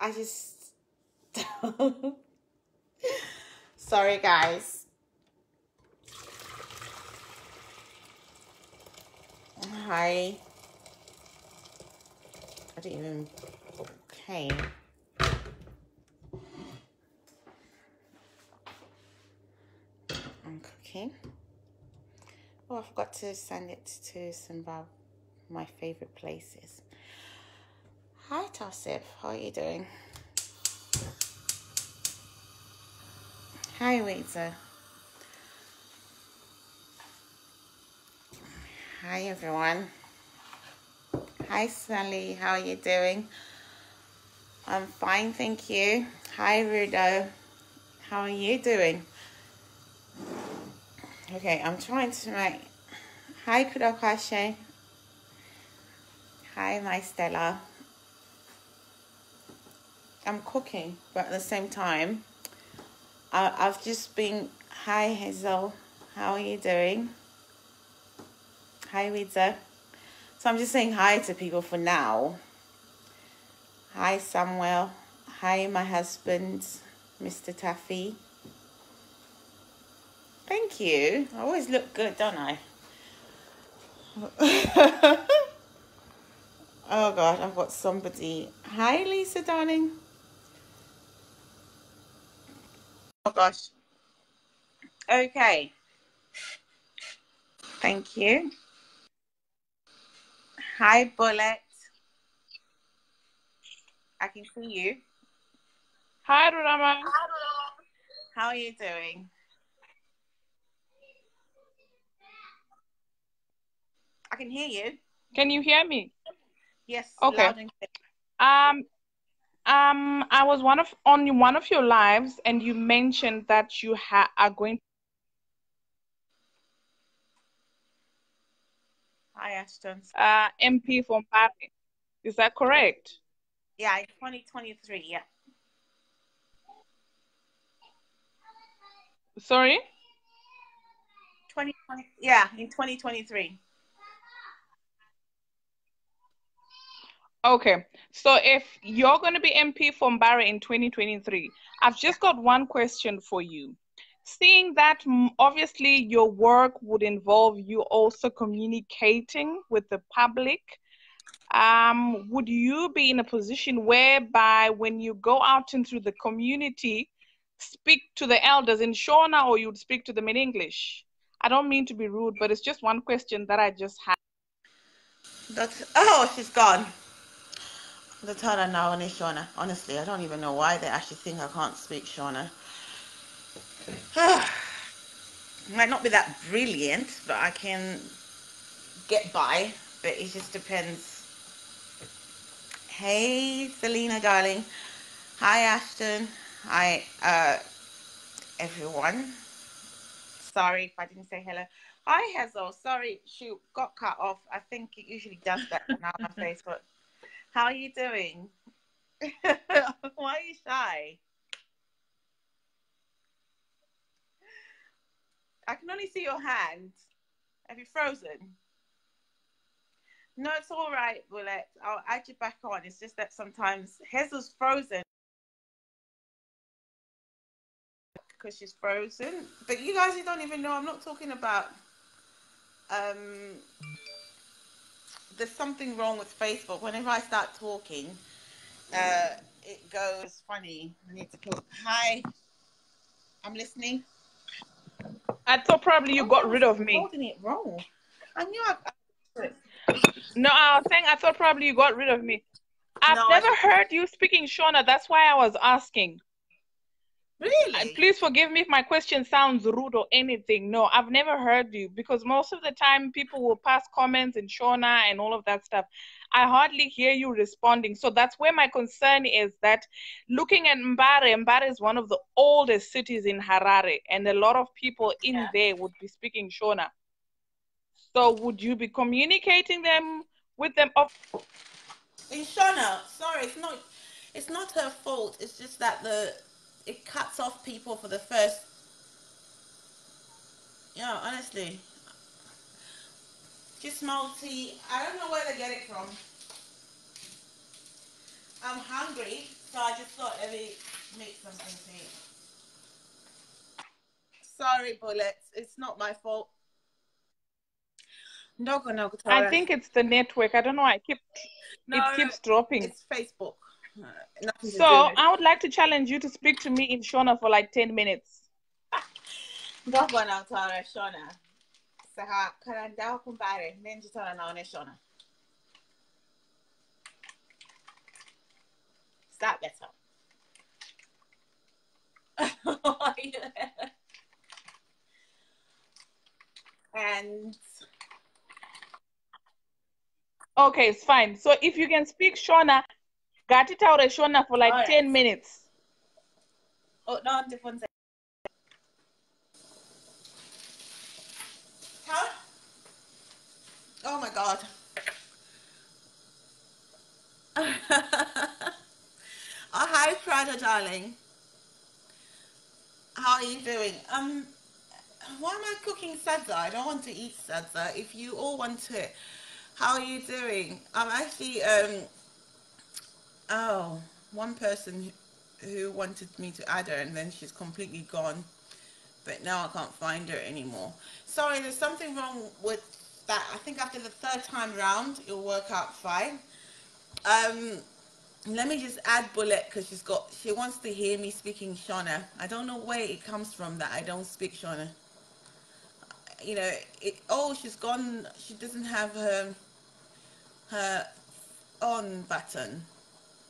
I just. Sorry, guys. Hi. I didn't even. Okay. I'm cooking. Oh, I forgot to send it to some of my favorite places. Hi, Tassif. How are you doing? Hi, Lisa. Hi, everyone. Hi, Sally. How are you doing? I'm fine, thank you. Hi, Rudo. How are you doing? Okay, I'm trying to make... Hi, Kudokashe. Hi, my Stella. I'm cooking, but at the same time, I, I've just been... Hi, Hazel. How are you doing? Hi, Rita. So I'm just saying hi to people for now. Hi, Samuel. Hi, my husband, Mr. Taffy. Thank you. I always look good, don't I? oh, God, I've got somebody. Hi, Lisa, darling. Oh, gosh. Okay. Thank you. Hi, Bullet. I can see you. Hi, Rama. How are you doing? I can hear you. Can you hear me? Yes. Okay. Loud and clear. Um, um, I was one of on one of your lives, and you mentioned that you ha are going. Hi, Ashton. Uh, MP from Paris. Is that correct? Yeah, in 2023. Yeah. Sorry. 2020. Yeah, in 2023. Okay, so if you're going to be MP from Mbare in 2023, I've just got one question for you. Seeing that mm, obviously your work would involve you also communicating with the public, um, would you be in a position whereby when you go out into the community, speak to the elders in Shona or you'd speak to them in English? I don't mean to be rude, but it's just one question that I just had. That's, oh, she's gone. The Tara now and Shona. Honestly, I don't even know why they actually think I can't speak Shona. Might not be that brilliant, but I can get by. But it just depends. Hey, Selena, darling. Hi, Ashton. Hi, uh, everyone. Sorry if I didn't say hello. Hi, Hazel. Sorry, shoot, got cut off. I think it usually does that now on Facebook. How are you doing? Why are you shy? I can only see your hand. Have you frozen? No, it's all right, Bullet. I'll add you back on. It's just that sometimes Hazel's frozen because she's frozen. But you guys, you don't even know. I'm not talking about. Um, there's something wrong with Facebook. Whenever I start talking, uh, it goes funny. I need to put hi. I'm listening. I thought probably you Oh, got rid of me. Holding it wrong. I knew I. No, I was saying I thought probably you got rid of me. I've No, I never heard you speaking Shona. That's why I was asking. And Really? please forgive me if my question sounds rude or anything. No, I've never heard you because most of the time people will pass comments in Shona and all of that stuff. I hardly hear you responding. So that's where my concern is that looking at Mbare, Mbare is one of the oldest cities in Harare, and a lot of people in Yeah. there would be speaking Shona. So would you be communicating them with them? Of In Shona, sorry, it's not. It's not her fault. It's just that the it cuts off people for the first. Yeah, honestly. Just multi. I don't know where they get it from. I'm hungry, So I just thought let me make something to eat. Sorry, bullets. It's not my fault. No, no, I think it's the network. I don't know. I keep no, it keeps dropping. It's Facebook. So I would like to challenge you to speak to me in Shona for like ten minutes. Dogo na utawala Shona. Saka karanda kumbare nenji tona naone Shona. Stop better. and okay, it's fine. So if you can speak Shona, got it out of Shona for like right. 10 minutes. Oh, no, different. Huh? Oh my God. oh, hi, Prada, darling. How are you doing? Um, why am I cooking sadza? I don't want to eat sadza. If you all want it, how are you doing? I'm actually, um, oh, one person who wanted me to add her and then she's completely gone. But now I can't find her anymore. Sorry, there's something wrong with that. I think after the third time round, it'll work out fine. Um, let me just add Bullet because she's got, she wants to hear me speaking Shona. I don't know where it comes from that I don't speak Shona you know, it, oh, she's gone, she doesn't have her, her on button.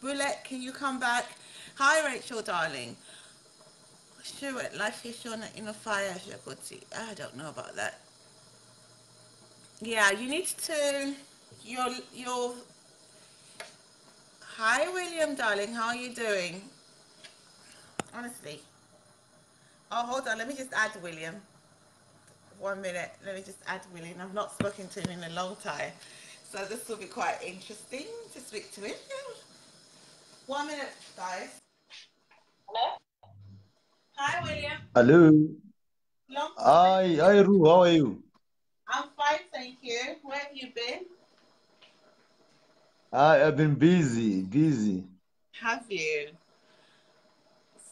Bullet, can you come back? Hi, Rachel, darling. Sure, life is shown in a fire, I don't know about that. Yeah, you need to, your, your, hi, William, darling, how are you doing? Honestly. Oh, hold on, let me just add William one minute. Let me just add William. I've not spoken to him in a long time. So this will be quite interesting to speak to him. One minute, guys. Hello? Hi, William. Hello. Long Hi, hi, Ru. How are you? I'm fine, thank you. Where have you been? I, I've been busy, busy. Have you?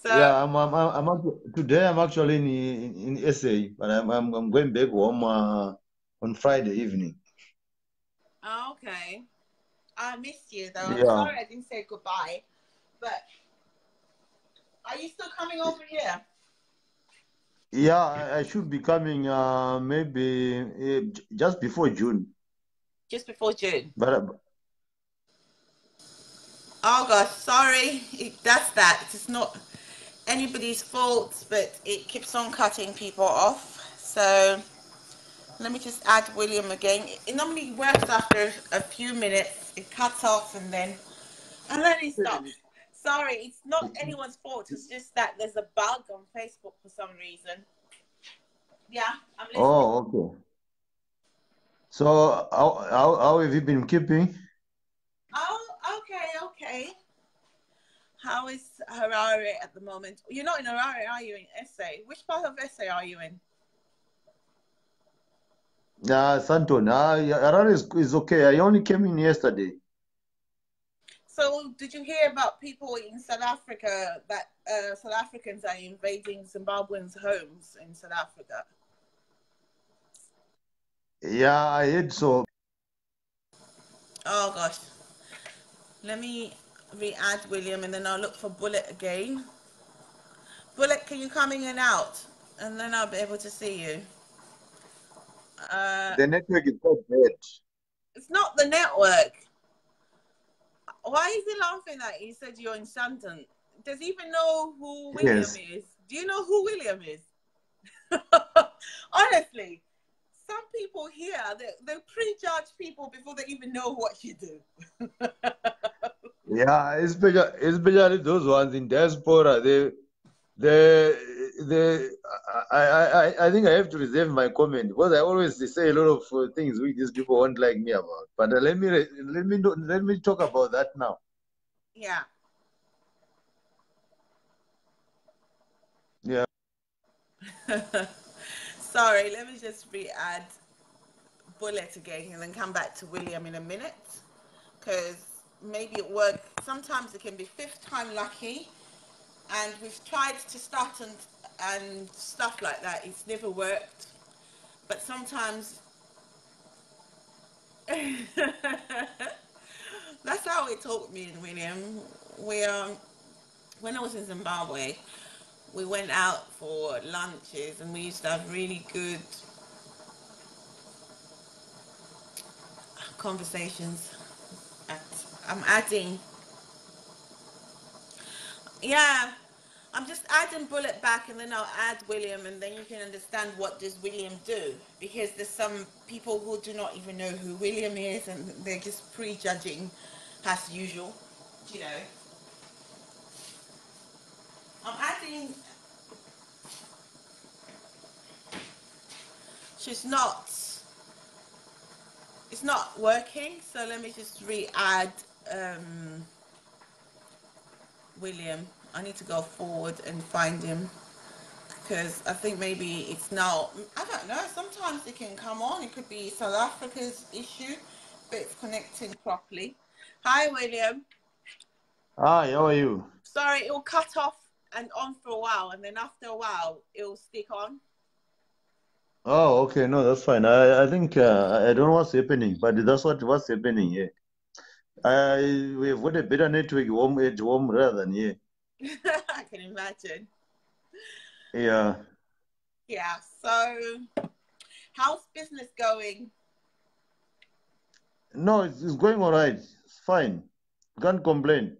So yeah, I'm, I'm, I'm, I'm today. I'm actually in, in, in SA, but I'm, I'm, I'm going back home uh, on Friday evening. Oh, okay. I missed you though. I'm Yeah. sorry I didn't say goodbye, but are you still coming over here? Yeah, I, should be coming uh, maybe uh, just before June. Just before June. But uh, oh gosh, sorry. It, that's that. It's not anybody's fault, but it keeps on cutting people off. So let me just add William again. It normally works after a few minutes. It cuts off and then and then it hmm. stops. Sorry, it's not hmm. anyone's fault. It's just that there's a bug on Facebook for some reason. Yeah, I'm listening. oh, okay. So how, how, how have you been keeping? Oh, okay, okay. How is Harare at the moment? You're not in Harare, are you? In SA? Which part of SA are you in? Yeah, Sandton. Uh, Harare is, is okay. I only came in yesterday. So, did you hear about people in South Africa that uh, South Africans are invading Zimbabweans' homes in South Africa? Yeah, I heard so. Oh gosh. Let me re-add William and then I'll look for Bullet again. Bullet, can you come in and out? And then I'll be able to see you. Uh, The network is so bad. it's not the network. Why is he laughing at you? He said you're in Shanton. Does he even know who William Yes. is? Do you know who William is? Honestly, some people here, they, they prejudge people before they even know what you do. Yeah, especially, especially those ones in diaspora. They, they, they. I, I, I- think I have to reserve my comment because I always say a lot of things which these people won't like me about. But uh, let me let me do- let me talk about that now. yeah. Yeah. Sorry, let me just re-add Bullet again and then come back to William in a minute because maybe it work, sometimes it can be fifth time lucky. And we've tried to start and, and stuff like that. It's never worked. But sometimes that's how it taught me and William. We um when I was in Zimbabwe, we went out for lunches and we used to have really good conversations. At, I'm adding. Yeah, I'm just adding Bullet back and then I'll add William and then you can understand what does William do. Because there's some people who do not even know who William is and they're just prejudging as usual, you know. I'm adding she's not it's not working. So let me just re-add um, William I need to go forward and find him. Because I think maybe it's now I don't know sometimes it can come on. It could be South Africa's issue but it's connecting properly. Hi William. Hi how are you? Sorry it will cut off and on for a while and then after a while it will stick on. Oh okay no that's fine. I, I think uh, I don't know what's happening but that's what what's happening here. I we've got a better network home at home rather than here I can imagine. Yeah. Yeah. So, how's business going? No, it's, it's going all right. It's fine. Can't complain.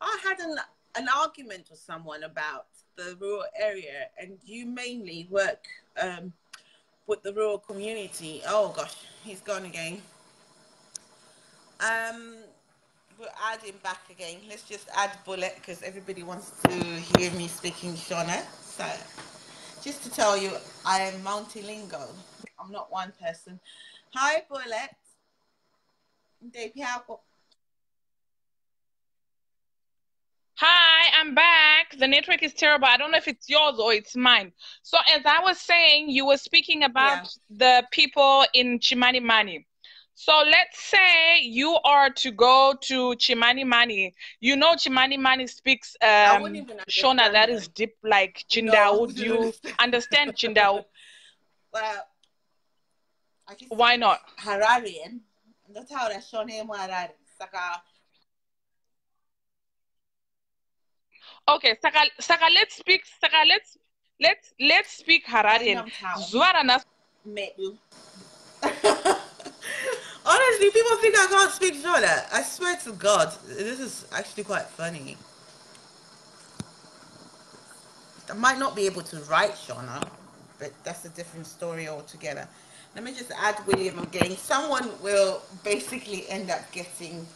I had an an argument with someone about the rural area, and you mainly work um, with the rural community. Oh gosh, he's gone again. Um, we'll add him back again. Let's just add Bullet because everybody wants to hear me speaking Shona. So just to tell you, I am multilingual. I'm not one person. Hi, Bullet. Hi, I'm back. The network is terrible. I don't know if it's yours or it's mine. So, as I was saying, you were speaking about yeah. the people in Chimanimani. So let's say you are to go to Chimanimani. You know Chimanimani speaks um, Shona that is deep like Chindao. No, Do you understand Chindao? Well, why not? Hararian. That's how that's Shona Harari. Saka. Okay, Saka, Saka, let's speak. Saka, let's let's let's speak Hararian. Zwara nas. Honestly, people think I can't speak Shona. I swear to God, this is actually quite funny. I might not be able to write Shona, but that's a different story altogether. Let me just add William again. Someone will basically end up getting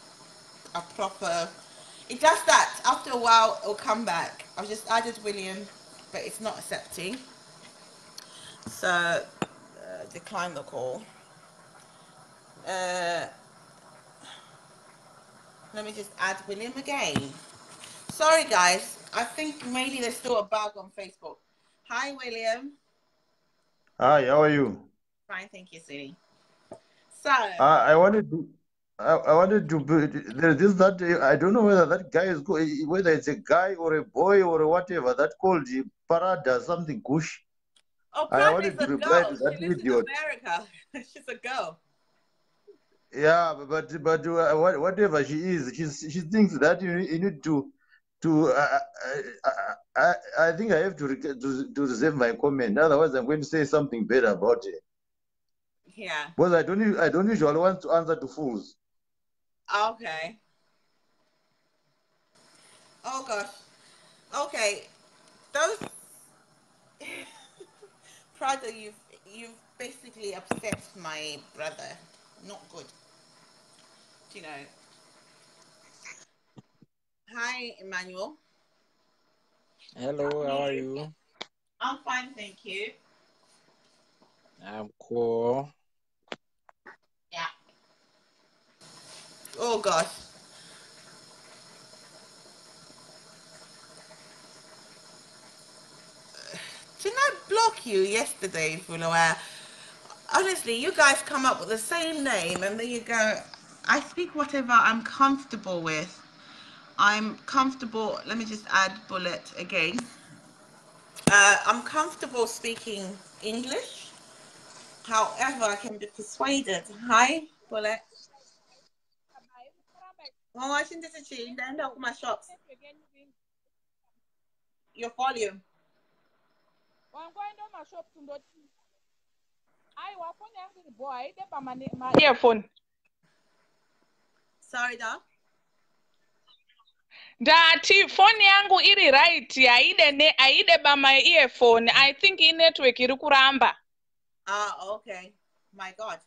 a proper... It does that. After a while, it'll come back. I've just added William, but it's not accepting. So, uh, decline the call. Uh, let me just add William again. Sorry, guys. I think maybe there's still a bug on Facebook. Hi, William. Hi, how are you? Fine, thank you, City. So. Uh, I wanted to. I, I wanted to. There is that. I don't know whether that guy is whether it's a guy or a boy or whatever that called Parada something Gush. Oh, I wanted to reply girl. she idiot. America. She's a girl. Yeah, but but uh, whatever she is, she she thinks that you, you need to to. Uh, uh, I I think I have to, to to reserve my comment. Otherwise, I'm going to say something better about it. Yeah. Because I don't I don't usually want to answer to fools. Okay. Oh gosh. Okay. Those. Prada, you've you've basically upset my brother. Not good you know. Hi, Emmanuel. Hello, how are you? I'm fine, thank you. I'm cool. Yeah. Oh gosh. Didn't I block you yesterday for a while? Honestly, you guys come up with the same name and then you go, I speak whatever I'm comfortable with. I'm comfortable. Let me just add bullet again. Uh, I'm comfortable speaking English. However, I can be persuaded. Hi, bullet. Oh, I think this is change. End up my shops. Your volume. earphone Sorry, dog. ndati foni yangu iri right haide ne haide bama earphone i think inetwork iri kuramba Ah, okay. My God.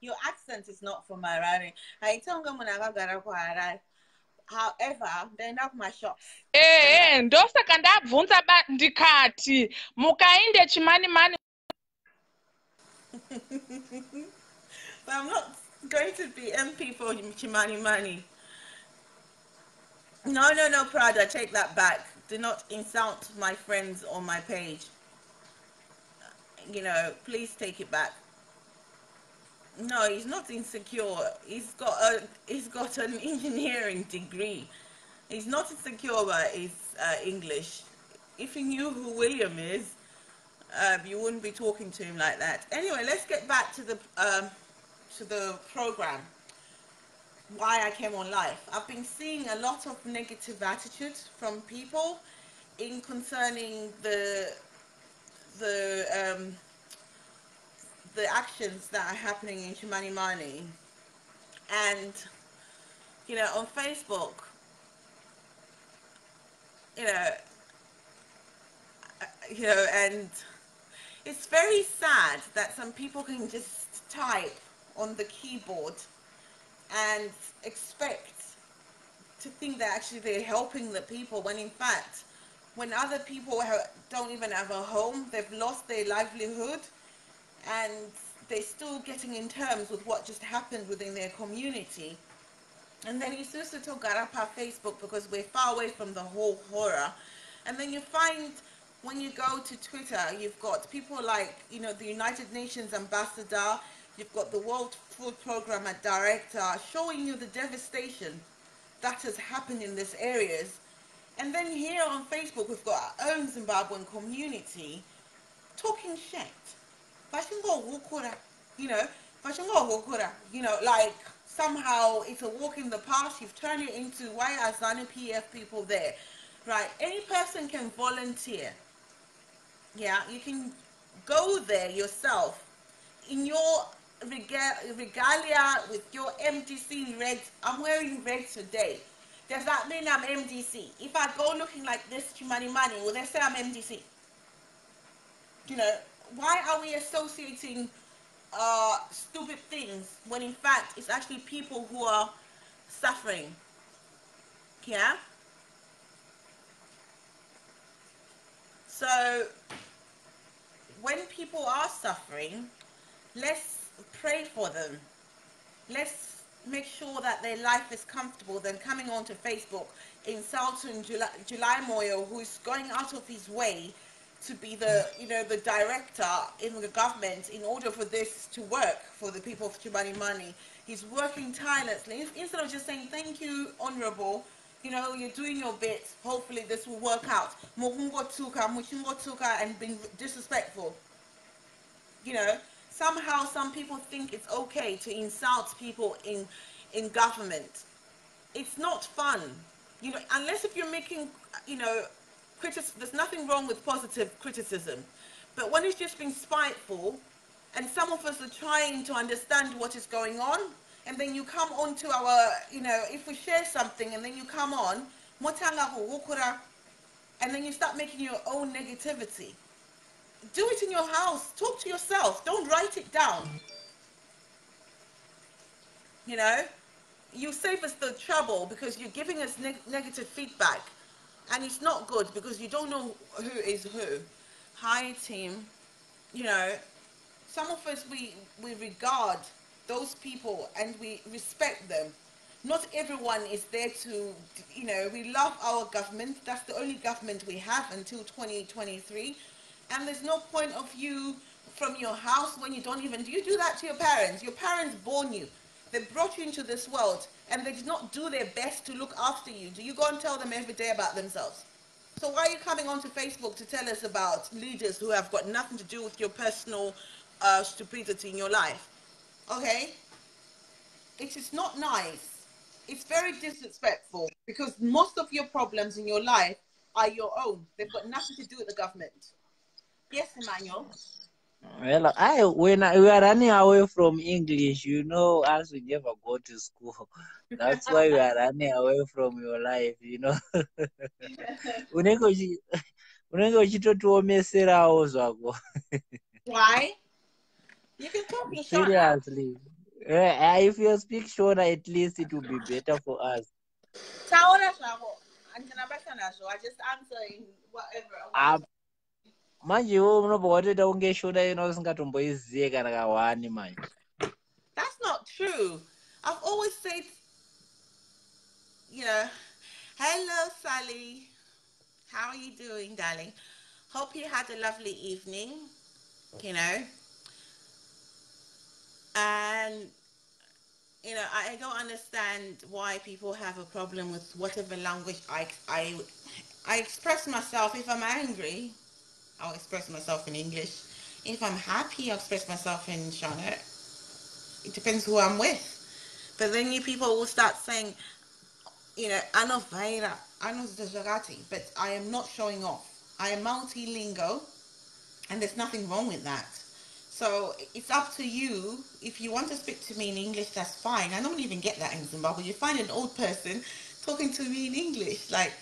Your accent is not from Harare. I tell them when I got Harare. However, they're not my shops. ehe ndosaka ndabvunza ba- ndikati mukainde Chimanimani but I'm not going to be MP for Chimanimani. No, no, no, Prada, take that back. Do not insult my friends on my page. You know, please take it back. No, he's not insecure. He's got a he's got an engineering degree. He's not insecure about his uh, English. If you knew who William is, um, you wouldn't be talking to him like that. Anyway, let's get back to the um, to the program. Why I came on live. I've been seeing a lot of negative attitude from people in concerning the the um, the actions that are happening in Chimanimani, and you know on Facebook. You know, you know, and it's very sad that some people can just type on the keyboard and expect to think that actually they're helping the people when in fact when other people don't even have a home they've lost their livelihood and they're still getting in terms with what just happened within their community and then you supposed to talk up our Facebook because we're far away from the whole horror. And then you find when you go to Twitter, you've got people like, you know, the United Nations ambassador, you've got the World Food Program director showing you the devastation that has happened in these areas. And then here on Facebook, we've got our own Zimbabwean community talking shit. You know, you know, like somehow it's a walk in the past. You've turned it into why are ZANU PF people there? Right. Any person can volunteer. Yeah, you can go there yourself in your rega- regalia with your MDC red. I'm wearing red today. Does that mean I'm MDC? If I go looking like this, Chimanimani, will they say I'm MDC? You know, why are we associating uh, stupid things when in fact it's actually people who are suffering? Yeah? So, when people are suffering, let's pray for them. Let's make sure that their life is comfortable than coming onto Facebook insulting July, July Moyo, who's going out of his way to be the, you know, the director in the government in order for this to work for the people of Chimanimani. He's working tirelessly. Instead of just saying, thank you, honorable, you know, you're doing your bit. Hopefully this will work out. Muhungo tuka, muchingo tuka, and being disrespectful. You know, somehow some people think it's okay to insult people in in government. It's not fun. You know, unless if you're making, you know, critic, there's nothing wrong with positive criticism. But when it's just being spiteful, and some of us are trying to understand what is going on, and then you come on to our, you know, if we share something and then you come on, and then you start making your own negativity. Do it in your house. Talk to yourself. Don't write it down. You know, you save us the trouble because you're giving us neg- negative feedback, and it's not good because you don't know who is who. Hi, team. You know, some of us we we regard those people and we respect them. Not everyone is there to, you know, we love our government. That's the only government we have until 2023. And there's no point of you from your house when you don't even, do you do that to your parents? Your parents born you. They brought you into this world and they did not do their best to look after you. Do you go and tell them every day about themselves? So why are you coming onto Facebook to tell us about leaders who have got nothing to do with your personal uh, stupidity in your life? Okay? It is not nice. It's very disrespectful because most of your problems in your life are your own. They've got nothing to do with the government. Yes, Emmanuel. Well, I when I, we are running away from English, you know, as we never go to school. That's why we are running away from your life, you know. unenge uchi- unenge uchitotiomeserawo zvako Why? You can talk to seriously Eh, if you speak shona at least it will be better for us Taona zvako. Andinabasa nazvo. I just answer in whatever. Kunge usingatomboiziye kana kawani manje That's not true. I've always said, you know, hello, Sally. How are you doing, darling? Hope you had a lovely evening, you know. And, you know, I, I don't understand why people have a problem with whatever language I, I, I express myself. If I'm angry, I'll express myself in English. If I'm happy, I'll express myself in Shona it depends who I'm with. But then you people will start saying, you know, Ano Vaira, Ano Zagati, but I am not showing off. I am multilingual and there's nothing wrong with that. So it's up to you. If you want to speak to me in English, that's fine. I don't even get that in Zimbabwe. You find an old person talking to me in English, like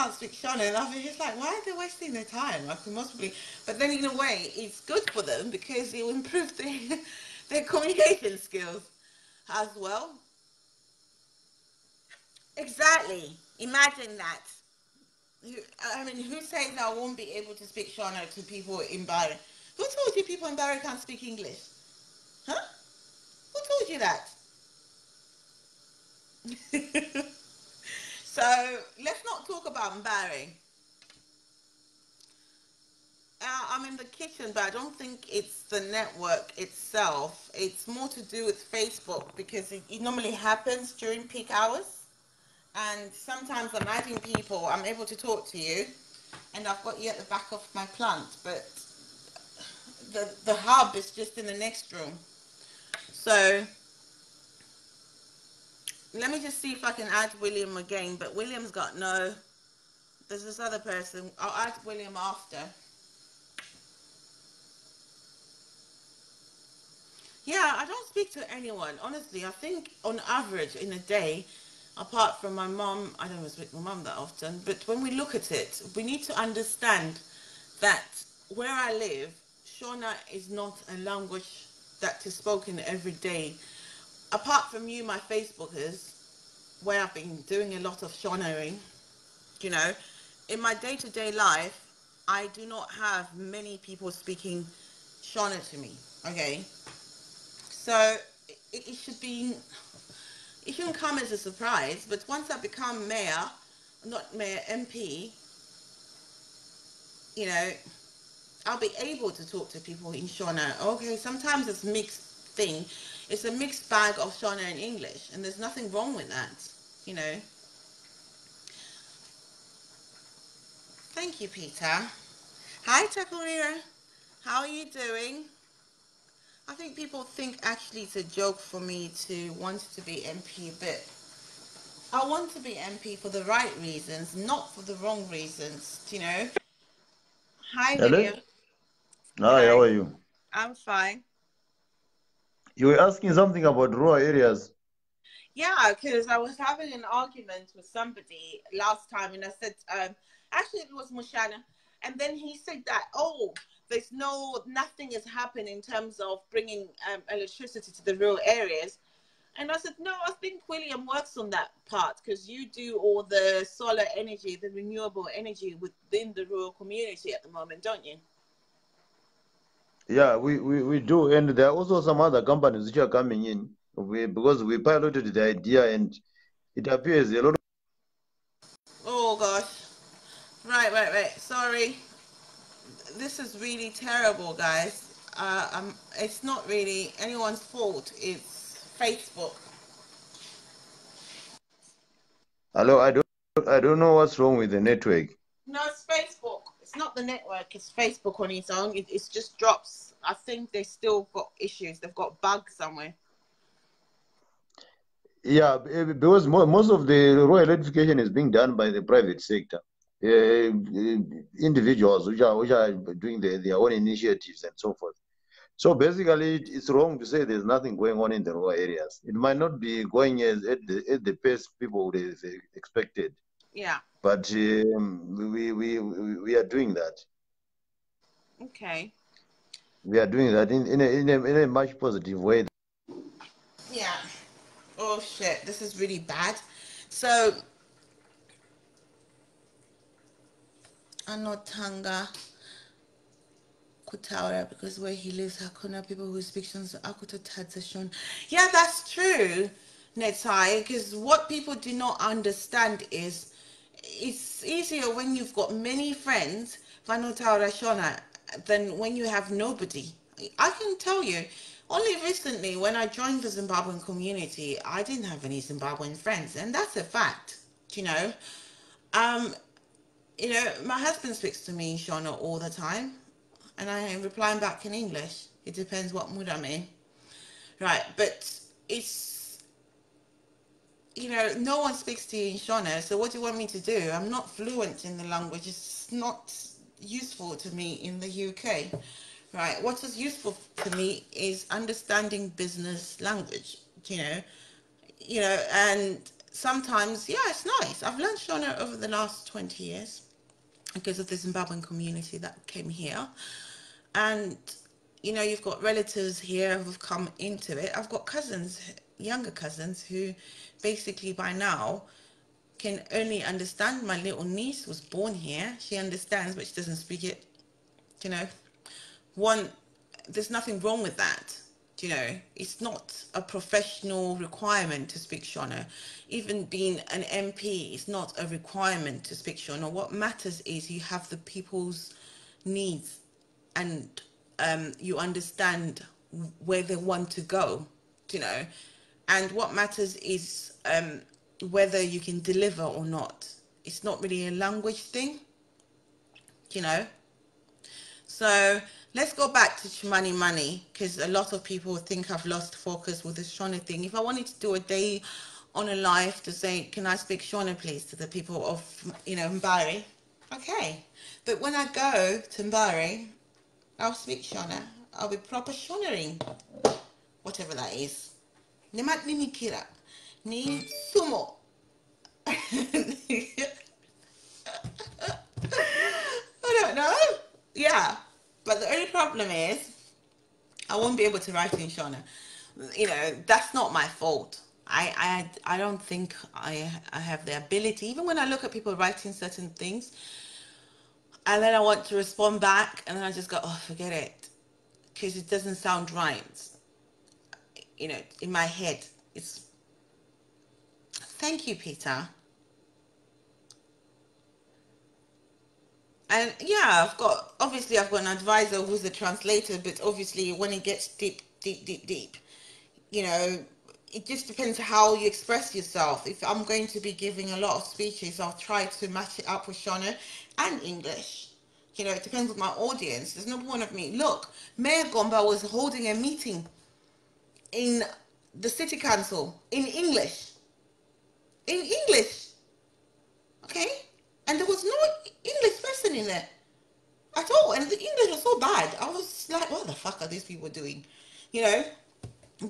can't speak Shona, and I'm just like, why are they wasting their time? I could possibly, but then in a way, it's good for them because it will improve their their communication skills as well. Exactly. Imagine that. I mean, who says I won't be able to speak Shona to people in Mbare? Who told you people in Mbare can't speak English? Huh? Who told you that? so let's not talk about Mbare. Uh, I'm in the kitchen, but I don't think it's the network itself. It's more to do with Facebook because it, it normally happens during peak hours. And sometimes I'm adding people, I'm able to talk to you, and I've got you at the back of my plant, but the, the hub is just in the next room. So let me just see if I can add William again, but William's got no, there's this other person. I'll add William after. Yeah, I don't speak to anyone. Honestly, I think on average in a day, apart from my mom, I don't speak to my mom that often, but when we look at it, we need to understand that where I live, Shona is not a language that is spoken every day. Apart from you, my Facebookers, where I've been doing a lot of Shonering, you know, in my day-to-day life, I do not have many people speaking Shona to me, okay? So it, it should be, it shouldn't come as a surprise. But once I become mayor, not mayor, MP, you know, I'll be able to talk to people in Shona. Okay, sometimes it's mixed thing. It's a mixed bag of Shona and English, and there's nothing wrong with that, you know. Thank you, Peter. Hi, Takurira. How are you doing? I think people think actually it's a joke for me to want to be MP, but I want to be MP for the right reasons, not for the wrong reasons, you know. Hi, Hello? William. Hi, how are you? I'm fine. You were asking something about rural areas. Yeah, because I was having an argument with somebody last time, and I said, um, actually, it was Mushana, and then he said that, oh, there's no, nothing has happened in terms of bringing um, electricity to the rural areas. And I said, no, I think William works on that part because you do all the solar energy, the renewable energy within the rural community at the moment, don't you? Yeah, we, we, we do. And there are also some other companies which are coming in we, because we piloted the idea and it appears a lot of... Oh gosh. Right, right, right. Sorry. This is really terrible, guys. Uh, um, it's not really anyone's fault. It's Facebook. Hello, I don't I don't know what's wrong with the network. No, it's Facebook. It's not the network. It's Facebook on its own. It it's just drops. I think they still got issues. They've got bugs somewhere. Yeah, because mo- most of the rural electrification is being done by the private sector. Uh, individuals which are which are doing their, their own initiatives and so forth. So basically, it's wrong to say there's nothing going on in the rural areas. It might not be going as at the, at the pace people would have expected, Yeah. but um, we, we we we are doing that. Okay. We are doing that in, in, a, in, a, in a much positive way. Yeah. Oh shit, this is really bad. So Anotanga Kutaura because where he lives hakuna people who speak Shona akutotadza Shona. Yeah, that's true, Netai, because what people do not understand is it's easier when you've got many friends than when you have nobody. I can tell you, only recently when I joined the Zimbabwean community, I didn't have any Zimbabwean friends, and that's a fact, you know. Um, you know, my husband speaks to me in Shona all the time, and I reply back in English. It depends what mood I'm in. Right, but it's, you know, no one speaks to you in Shona, so what do you want me to do? I'm not fluent in the language, it's not useful to me in the UK. Right, what is useful to me is understanding business language, you know, you know, and sometimes, yeah, it's nice. I've learned Shona over the last 20 years because of the Zimbabwean community that came here. And, you know, you've got relatives here who've come into it. I've got cousins, younger cousins, who basically by now can only understand. My little niece was born here. She understands, but she doesn't speak it. You know, one, there's nothing wrong with that. You know, it's not a professional requirement to speak Shona. Even being an MP is not a requirement to speak Shona. What matters is you have the people's needs and um, you understand where they want to go, you know. And what matters is um, whether you can deliver or not. It's not really a language thing, you know. So let's go back to Chimanimani because a lot of people think I've lost focus with the Shona thing. If I wanted to do a day on a live to say, can I speak Shona please to the people of, you know, Mbare? Okay. But when I go to Mbare, I'll speak Shona. I'll be proper Shonering, whatever that is. Nemat nini kira. Ni sumo. I don't know. Yeah. But the only problem is I won't be able to write in Shona. You know, that's not my fault. I, I I don't think I I have the ability. Even when I look at people writing certain things, and then I want to respond back, and then I just go, oh, forget it, because it doesn't sound right. You know, in my head, it's. Thank you, Peter. And yeah, I've got obviously I've got an advisor who's a translator, but obviously when it gets deep, deep, deep, deep, you know, it just depends how you express yourself. If I'm going to be giving a lot of speeches, I'll try to match it up with Shona and English. You know, it depends on my audience. There's no point of me. Look, Mayor Gomba was holding a meeting in the city council in English. In English. Okay? And there was no English person in there at all. And the English was so bad. I was like, what the fuck are these people doing? You know?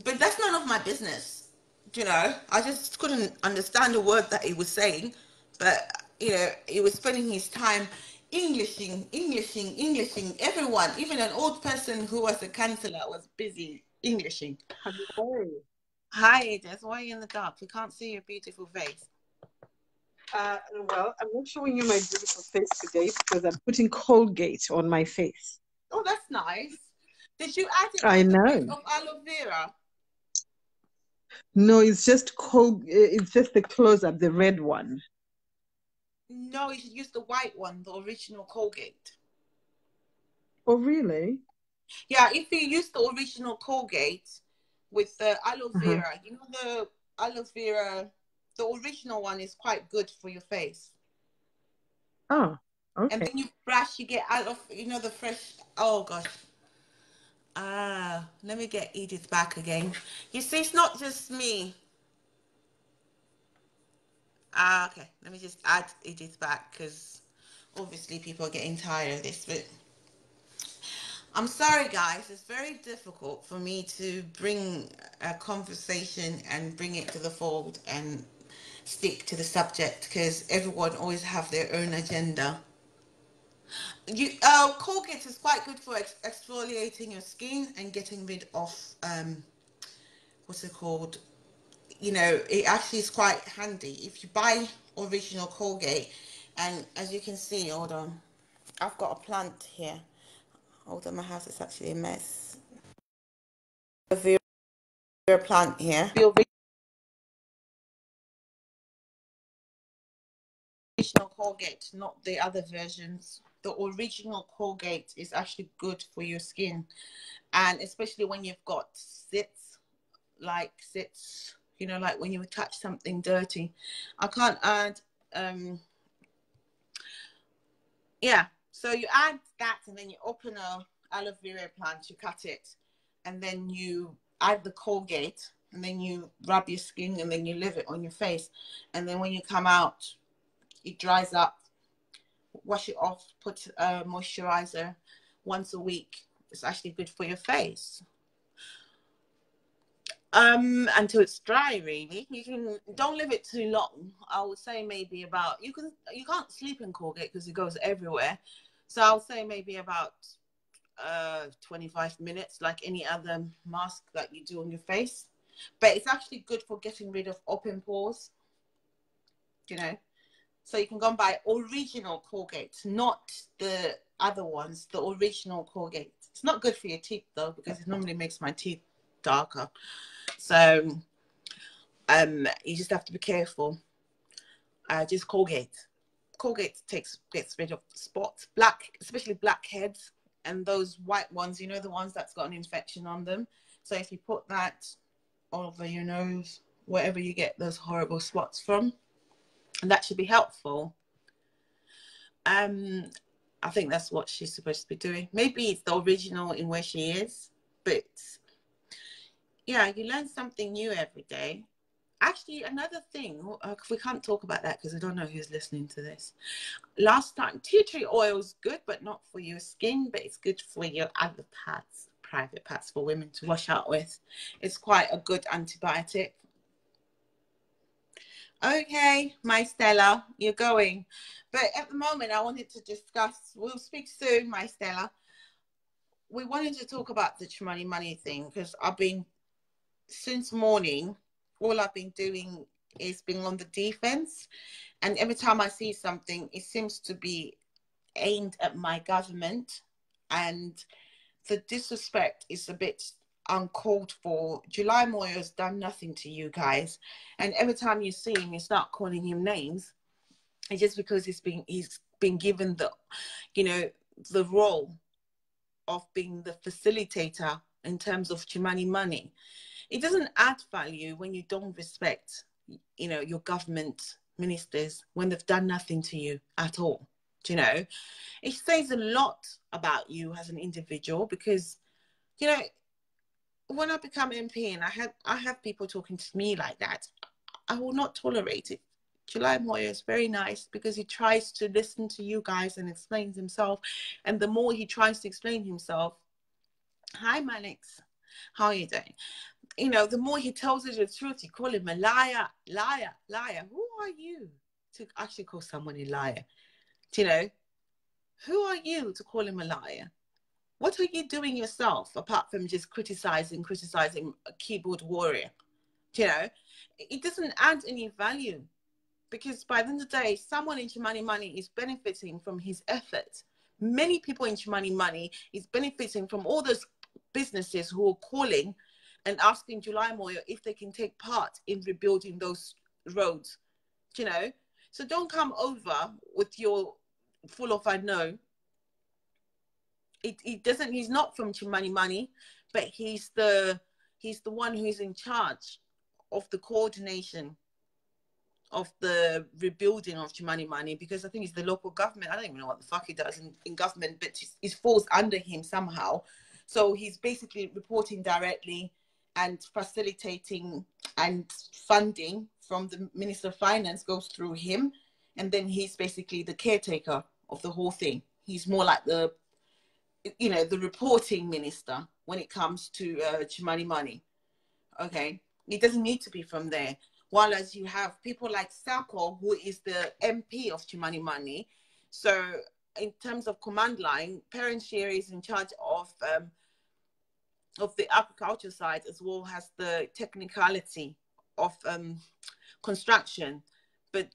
But that's none of my business. You know? I just couldn't understand a word that he was saying. But, you know, he was spending his time Englishing, Englishing, Englishing. Everyone, even an old person who was a councillor, was busy Englishing. Hello. Hi, Edith. Why are you in the dark? We can't see your beautiful face. Uh, well, I'm not showing you my beautiful face today because I'm putting Colgate on my face. Oh, that's nice. Did you add it I know. of aloe vera? No, it's just Col. It's just the close up, the red one. No, you should use the white one, the original Colgate. Oh, really? Yeah, if you use the original Colgate, with the aloe Mhm. vera. You know the aloe vera, the original one is quite good for your face. Oh, okay. And then you brush, you get out of you know the fresh. Oh gosh. Ah, let me get Edith back again. You see, it's not just me. Ah, okay. Let me just add Edith back because obviously people are getting tired of this. But I'm sorry, guys. It's very difficult for me to bring a conversation and bring it to the fold and stick to the subject because everyone always have their own agenda. You, uh, Colgate is quite good for ex- exfoliating your skin and getting rid of um, what's it called? You know, it actually is quite handy if you buy original Colgate. And as you can see, hold on, I've got a plant here. On, my house is actually a mess. A Vera plant here. Original Colgate, not the other versions. The original Colgate is actually good for your skin, and especially when you've got zits, like zits, you know, like when you touch something dirty. I can't add, um, yeah. So you add that, and then you open a aloe vera plant, you cut it, and then you add the Colgate, and then you rub your skin, and then you leave it on your face, and then when you come out, it dries up. Wash it off. Put a moisturizer once a week. It's actually good for your face. Um, until it's dry, really. You can don't leave it too long. I would say maybe about you can you can't sleep in Colgate because it goes everywhere. So I would say maybe about uh 25 minutes, like any other mask that you do on your face. But it's actually good for getting rid of open pores. You know. So you can go and buy original Colgate, not the other ones, the original Colgate. It's not good for your teeth though, because it normally makes my teeth darker. So um you just have to be careful. Uh just Colgate. Colgate takes gets rid of spots, black, especially blackheads and those white ones, you know the ones that's got an infection on them. So if you put that over your nose, wherever you get those horrible spots from, and that should be helpful. Um, I think that's what she's supposed to be doing. Maybe it's the original in where she is, but yeah, you learn something new every day. Actually, another thing, uh, we can't talk about that because I don't know who's listening to this. Last time, tea tree oil is good, but not for your skin, but it's good for your other parts, private parts for women to wash out with. It's quite a good antibiotic. Okay, my Stella, you're going. But at the moment, I wanted to discuss, we'll speak soon, my Stella. We wanted to talk about the money money thing because I've been, since morning, all I've been doing is being on the defense. And every time I see something, it seems to be aimed at my government. And the disrespect is a bit uncalled for. July Moyo has done nothing to you guys, and every time you see him, you start calling him names. It's just because he's been he's been given the, you know, the role of being the facilitator in terms of Chimanimani. It doesn't add value when you don't respect, you know, your government ministers when they've done nothing to you at all. Do you know? It says a lot about you as an individual because, you know, when I become MP and I have I have people talking to me like that, I will not tolerate it. July Moyo is very nice because he tries to listen to you guys and explains himself. And the more he tries to explain himself, hi Manix, how are you doing? You know, the more he tells us the truth, you call him a liar, liar, liar. Who are you to actually call someone a liar? Do you know? Who are you to call him a liar? What are you doing yourself apart from just criticizing, criticizing a keyboard warrior? Do you know, it doesn't add any value because by the end of the day, someone in Chimanimani is benefiting from his effort. Many people in Chimanimani is benefiting from all those businesses who are calling and asking July Moyo if they can take part in rebuilding those roads. Do you know? So don't come over with your full of I know. It, it doesn't he's not from Chimanimani, but he's the he's the one who is in charge of the coordination of the rebuilding of Chimanimani because I think it's the local government. I don't even know what the fuck he does in, in government, but it falls under him somehow. So he's basically reporting directly and facilitating and funding from the Minister of Finance goes through him. And then he's basically the caretaker of the whole thing. He's more like the, you know, the reporting minister when it comes to uh, Chimanimani. Okay. It doesn't need to be from there. While as you have people like Sacco, who is the MP of Chimanimani. So in terms of command line, Perrance Shiri is in charge of um, of the agriculture side as well as the technicality of um, construction. But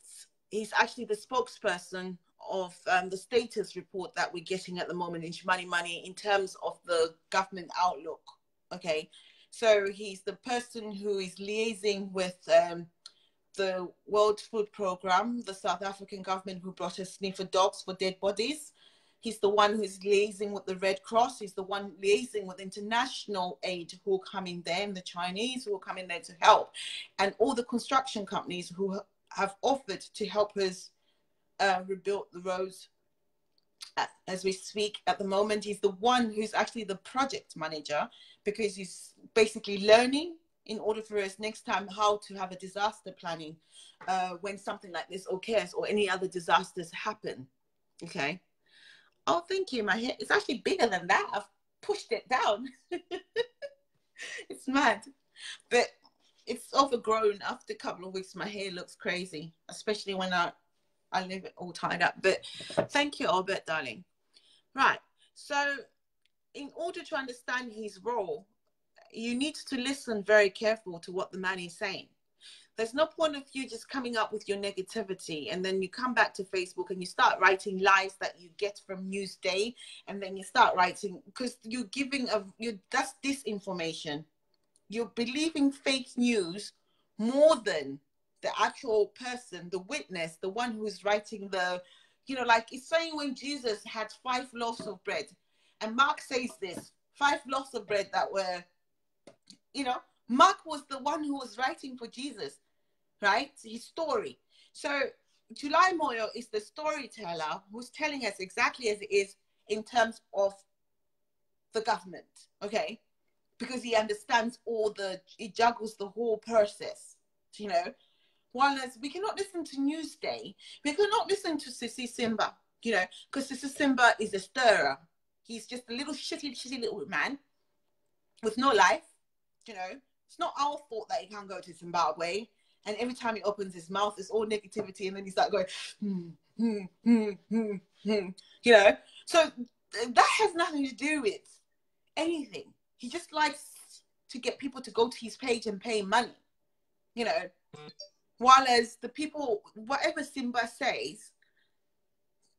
he's actually the spokesperson of um, the status report that we're getting at the moment in Chimanimani in terms of the government outlook. Okay, so he's the person who is liaising with um, the World Food Programme, the South African government who brought us sniffer dogs for dead bodies. He's the one who's liaising with the Red Cross. He's the one liaising with international aid who are coming there, and the Chinese who are coming there to help, and all the construction companies who have offered to help us uh, rebuild the roads as we speak at the moment. He's the one who's actually the project manager because he's basically learning in order for us next time how to have a disaster planning uh, when something like this occurs or any other disasters happen. Okay. Oh, thank you. My hair, it's actually bigger than that. I've pushed it down. it's mad. But it's overgrown after a couple of weeks. My hair looks crazy, especially when I, I leave it all tied up. But thank you, Albert, darling. Right. So, in order to understand his role, you need to listen very careful to what the man is saying there's no point of you just coming up with your negativity and then you come back to Facebook and you start writing lies that you get from Newsday and then you start writing because you're giving a you that's disinformation. You're believing fake news more than the actual person, the witness, the one who's writing the, you know, like it's saying when Jesus had five loaves of bread, and Mark says this five loaves of bread that were, you know, Mark was the one who was writing for Jesus right? His story. So July Moyo is the storyteller who's telling us exactly as it is in terms of the government, okay? Because he understands all the, he juggles the whole process, you know? While as we cannot listen to Newsday, we cannot listen to Sissy Simba, you know, because Sissy Simba is a stirrer. He's just a little shitty, shitty little man with no life, you know. It's not our fault that he can't go to Zimbabwe and every time he opens his mouth, it's all negativity, and then he starts going, hmm, hmm, hmm, hmm, hmm, you know. So that has nothing to do with anything. He just likes to get people to go to his page and pay money, you know. While as the people, whatever Simba says,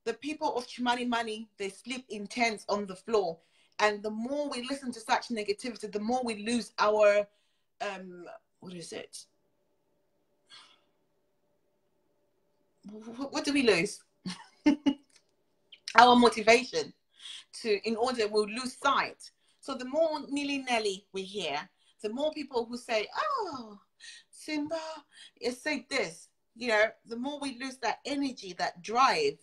the people of Chimanimani, they sleep in tents on the floor. And the more we listen to such negativity, the more we lose our, um, what is it? What do we lose? Our motivation to, in order, we'll lose sight. So the more nilly nelly we hear, the more people who say, "Oh, Simba," is say this. You know, the more we lose that energy, that drive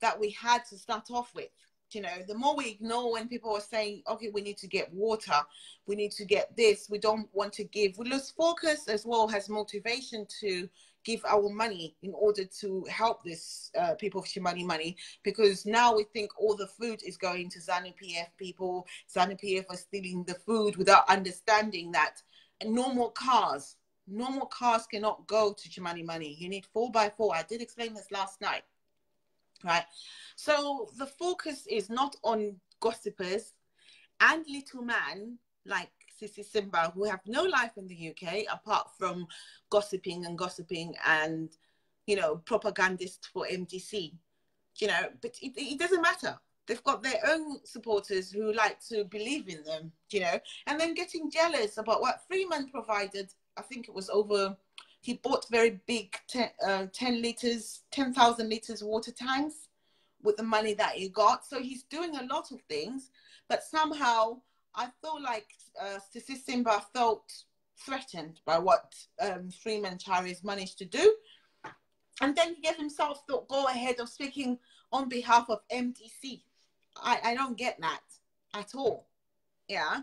that we had to start off with. You know, the more we ignore when people are saying, "Okay, we need to get water, we need to get this," we don't want to give. We lose focus as well as motivation to give our money in order to help this uh, people of Chimanimani because now we think all the food is going to ZANU PF people. ZANU PF are stealing the food without understanding that normal cars, normal cars cannot go to Chimanimani. You need four by four. I did explain this last night, right? So the focus is not on gossipers and little man like Sissy Simba who have no life in the UK apart from gossiping and gossiping and, you know, propagandist for MDC. You know, but it, it doesn't matter. They've got their own supporters who like to believe in them, you know, and then getting jealous about what Freeman provided. I think it was over, he bought very big 10, uh, 10 liters, 10,000 liters water tanks with the money that he got. So he's doing a lot of things, but somehow I feel like uh, Simba felt threatened by what um, Freeman Charries managed to do. And then he gave himself the go ahead of speaking on behalf of MDC. I, I don't get that at all. Yeah.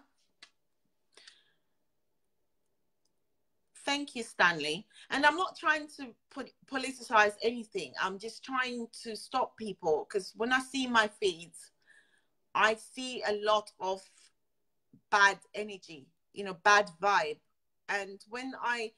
Thank you, Stanley. And I'm not trying to politicize anything. I'm just trying to stop people because when I see my feeds, I see a lot of bad energy, you know, bad vibe. And when I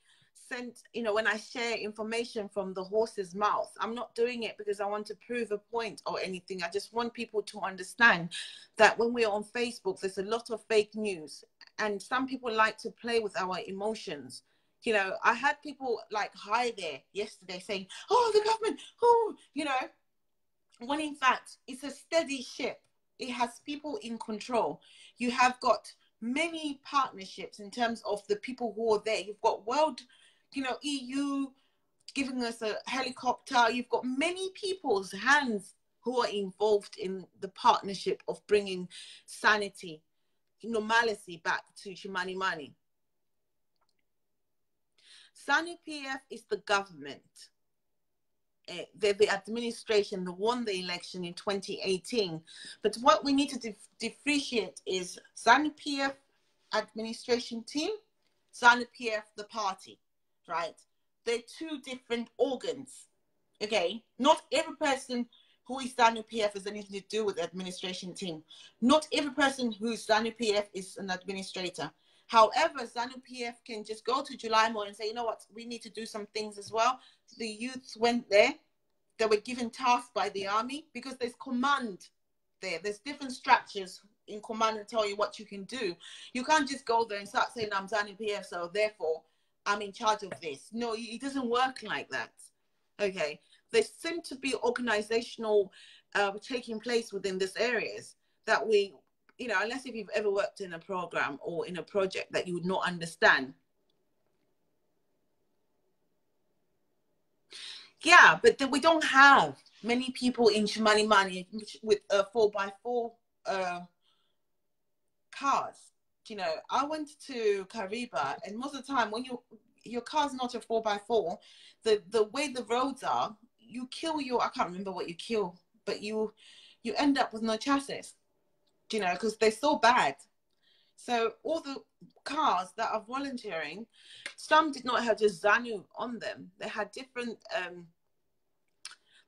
send, you know, when I share information from the horse's mouth, I'm not doing it because I want to prove a point or anything. I just want people to understand that when we're on Facebook, there's a lot of fake news. And some people like to play with our emotions. You know, I had people like hi there yesterday saying, oh, the government, oh, you know, when in fact it's a steady ship. It has people in control. You have got many partnerships in terms of the people who are there. You've got world, you know, EU giving us a helicopter. You've got many people's hands who are involved in the partnership of bringing sanity, normalcy back to Chimanimani. ZANU PF is the government. Uh, they're the administration that won the election in 2018. But what we need to dif- differentiate is ZANU PF administration team, ZANU PF the party, right? They're two different organs. Okay, not every person who is ZANU PF has anything to do with the administration team. Not every person who is ZANU PF is an administrator. However, ZANU PF can just go to July and say, you know what, we need to do some things as well. The youths went there. They were given tasks by the army because there's command there. There's different structures in command and tell you what you can do. You can't just go there and start saying, I'm ZANU PF, so therefore I'm in charge of this. No, it doesn't work like that. Okay. There seem to be organizational uh, taking place within these areas that we you know, unless if you've ever worked in a program or in a project that you would not understand. Yeah, but then we don't have many people in Chimanimani with a four by four uh, cars. You know, I went to Kariba, and most of the time when you your car's not a four by four, the the way the roads are, you kill your I can't remember what you kill, but you you end up with no chassis you know, because they're so bad. So all the cars that are volunteering, some did not have just ZANU on them. They had different, um,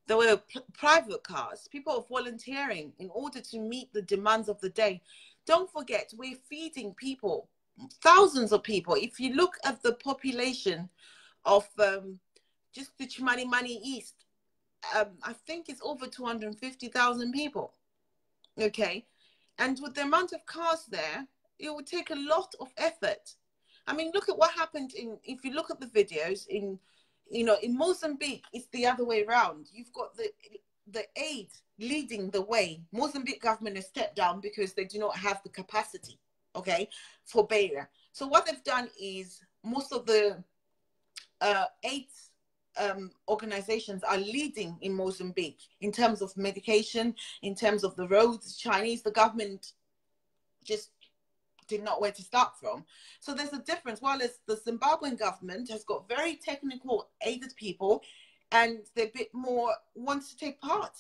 there were private cars. People are volunteering in order to meet the demands of the day. Don't forget, we're feeding people, thousands of people. If you look at the population of um, just the Chimanimani East, um, I think it's over 250,000 people. Okay. And with the amount of cars there, it would take a lot of effort. I mean, look at what happened in, if you look at the videos in, you know, in Mozambique, it's the other way around. You've got the, the aid leading the way. Mozambique government has stepped down because they do not have the capacity, okay, for Beira. So what they've done is most of the uh, aid um, organizations are leading in Mozambique in terms of medication, in terms of the roads. Chinese, the government just did not where to start from. So there's a difference. While it's the Zimbabwean government has got very technical aided people and they're a bit more wants to take part,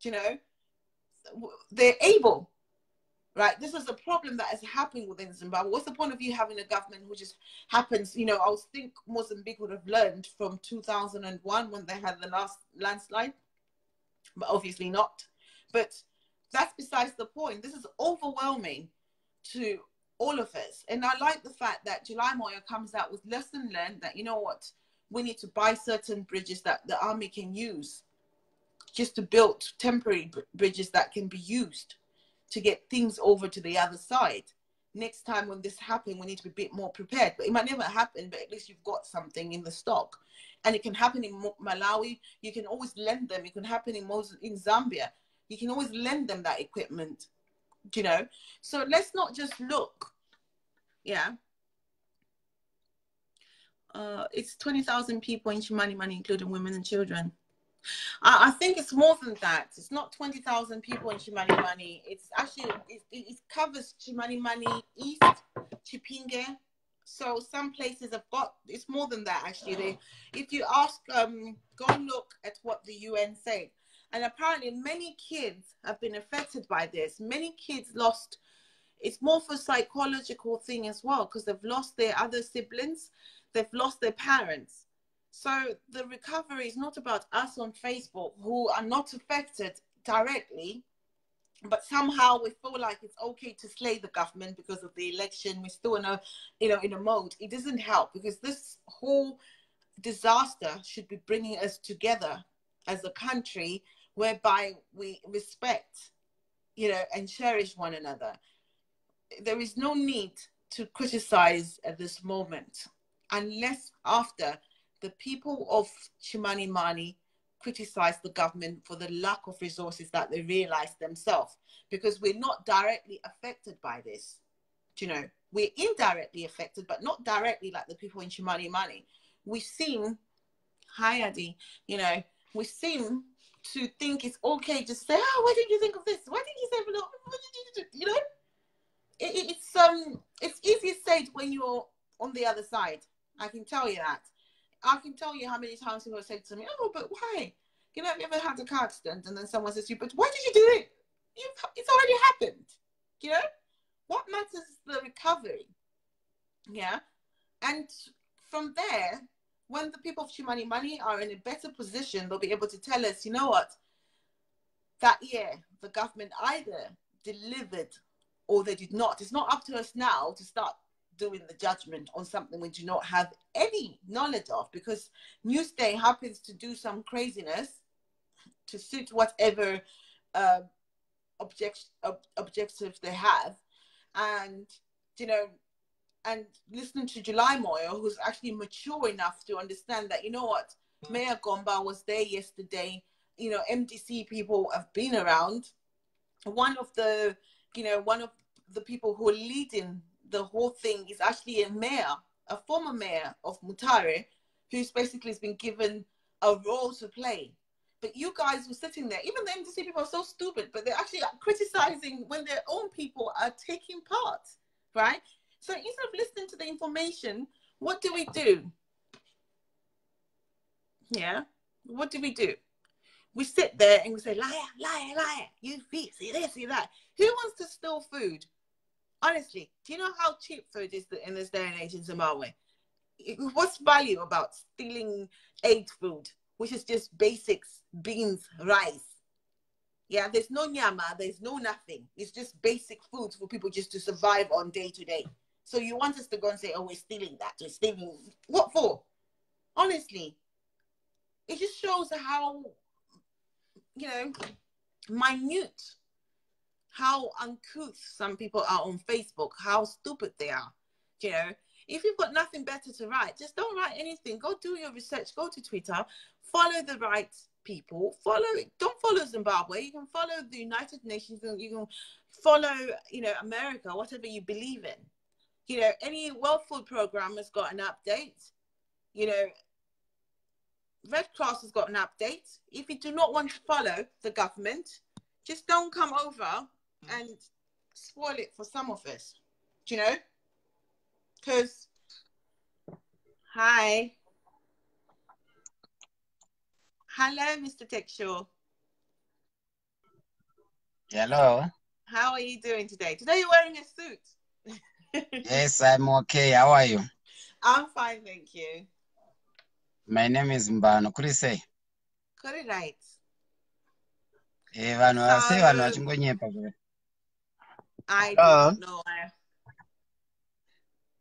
you know, they're able right? This is a problem that is happening within Zimbabwe. What's the point of you having a government who just happens? You know, I was think Mozambique would have learned from 2001 when they had the last landslide, but obviously not. But that's besides the point. This is overwhelming to all of us. And I like the fact that July Moyo comes out with lesson learned that, you know what, we need to buy certain bridges that the army can use just to build temporary bridges that can be used to get things over to the other side. Next time when this happens, we need to be a bit more prepared. But it might never happen, but at least you've got something in the stock. And it can happen in Malawi. You can always lend them. It can happen in in Zambia. You can always lend them that equipment. You know? So let's not just look. Yeah. Uh, it's 20,000 people in money, including women and children. I, I think it's more than that. It's not 20,000 people in Chimanimani. It's actually, it, it covers Chimanimani East, Chipinge. So some places have got, it's more than that actually. They, if you ask, um, go and look at what the UN said. And apparently many kids have been affected by this. Many kids lost, it's more for psychological thing as well because they've lost their other siblings. They've lost their parents so the recovery is not about us on Facebook who are not affected directly, but somehow we feel like it's okay to slay the government because of the election. We're still in a, you know, in a mode. It doesn't help because this whole disaster should be bringing us together as a country whereby we respect, you know, and cherish one another. There is no need to criticize at this moment unless after the people of Chimanimani criticize the government for the lack of resources that they realize themselves because we're not directly affected by this. Do you know, we're indirectly affected, but not directly like the people in Chimanimani. We seem, hi Adi, you know, we seem to think it's okay to say, oh, why didn't you think of this? Why didn't you say, what did you do? You know, it, it's um, it's easier said when you're on the other side. I can tell you that. I can tell you how many times people say to me, "Oh, but why? You know, have you ever had a car accident?" And then someone says to you, "But why did you do it? You've, it's already happened." You know, what matters is the recovery. Yeah, and from there, when the people of Chimanimani are in a better position, they'll be able to tell us, you know what, that year the government either delivered or they did not. It's not up to us now to start doing the judgment on something we do not have any knowledge of because Newsday happens to do some craziness to suit whatever uh, object, ob- objective they have. And, you know, and listening to July Moyo, who's actually mature enough to understand that, you know what, Mayor Gomba was there yesterday. You know, MDC people have been around. One of the, you know, one of the people who are leading the whole thing is actually a mayor, a former mayor of Mutare, who's basically has been given a role to play. But you guys were sitting there, even the MDC people are so stupid, but they're actually criticizing when their own people are taking part, right? So instead of listening to the information, what do we do? Yeah, what do we do? We sit there and we say, liar, liar, liar, you see this, see that. Who wants to steal food? Honestly, do you know how cheap food is in this day and age in Zimbabwe? What's value about stealing aid food, which is just basics, beans, rice? Yeah, there's no nyama, there's no nothing. It's just basic food for people just to survive on day to day. So you want us to go and say, oh, we're stealing that, we're stealing. What for? Honestly, it just shows how, you know, minute how uncouth some people are on Facebook, how stupid they are. You know, if you've got nothing better to write, just don't write anything. Go do your research, go to Twitter, follow the right people, follow, don't follow Zimbabwe. You can follow the United Nations, you can follow, you know, America, whatever you believe in. You know, any World Food Program has got an update. You know, Red Cross has got an update. If you do not want to follow the government, just don't come over and spoil it for some of us. Do you know? Because, hi. Hello, Mr. Texture. Hello. How are you doing today? Today you're wearing a suit. yes, I'm okay. How are you? I'm fine, thank you. My name is Mbano. Kuri sei? Kuri right. Eh, vanhu vase vanhu vachingonyepa I don't know.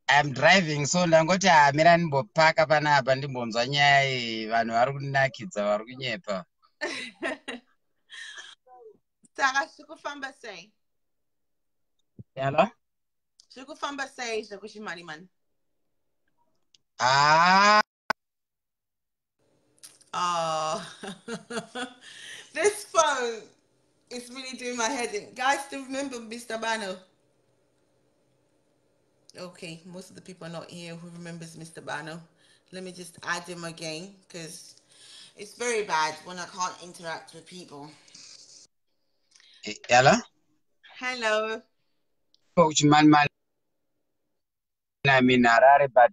I'm driving so ndangoti hamira ndimbopaka panapa ndimbonzwa nyaya vanhu vari kunakidza vari kunyepa. Saka zviri kufamba sei? Yalo zviri kufamba sei zvekuchimani mani ah. Oh. This phone it's really doing my head in. Guys, still remember Mr. Bano? Okay, most of the people are not here who remembers Mr. Bano. Let me just add him again because It's very bad when I can't interact with people. Eh, Ella? Hello. uchimani mani I mean Harare but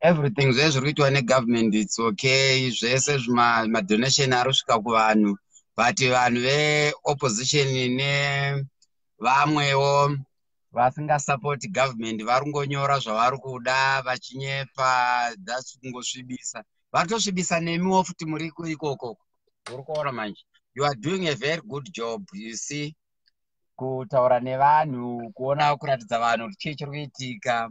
everything zvese zviri kuitwa negovernment it's okay zvese zvima madonation ari kusvika kuvanhu but vanhu veopposition nevamwewo vasingasapoti government vari kungonyora zvavari kuda vachinyepa thats kungosvibisa. Vari kutosvibisa nemiwo futi muri ikoko. Uri kuona manje. You are doing a very good job you see. Kutaura nevanhu kuona kuratidza vanhu kuti chii chiri kuitika.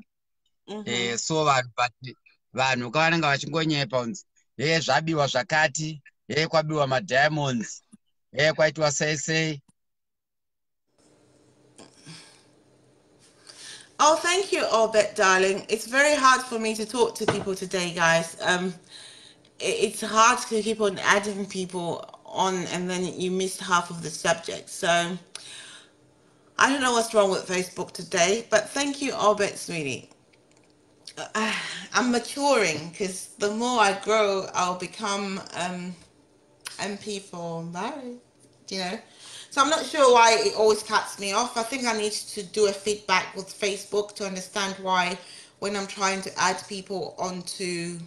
Mhm. eh, so vanhu but vanhu kavanenge vachingonyepa kunzi hee zvabiwa zvakati hee kwabiwa madiamonds hee kwaitwa sei sei Oh, thank you, Albert, darling. It's very hard for me to talk to people today, guys. Um, it's hard to keep on adding people on, and then you miss half of the subject. So I don't know what's wrong with Facebook today, but thank you, Albert, sweetie. Uh, I'm maturing because the more I grow, I'll become um, MP for Barry. You know, so I'm not sure why it always cuts me off. I think I need to do a feedback with Facebook to understand why when I'm trying to add people onto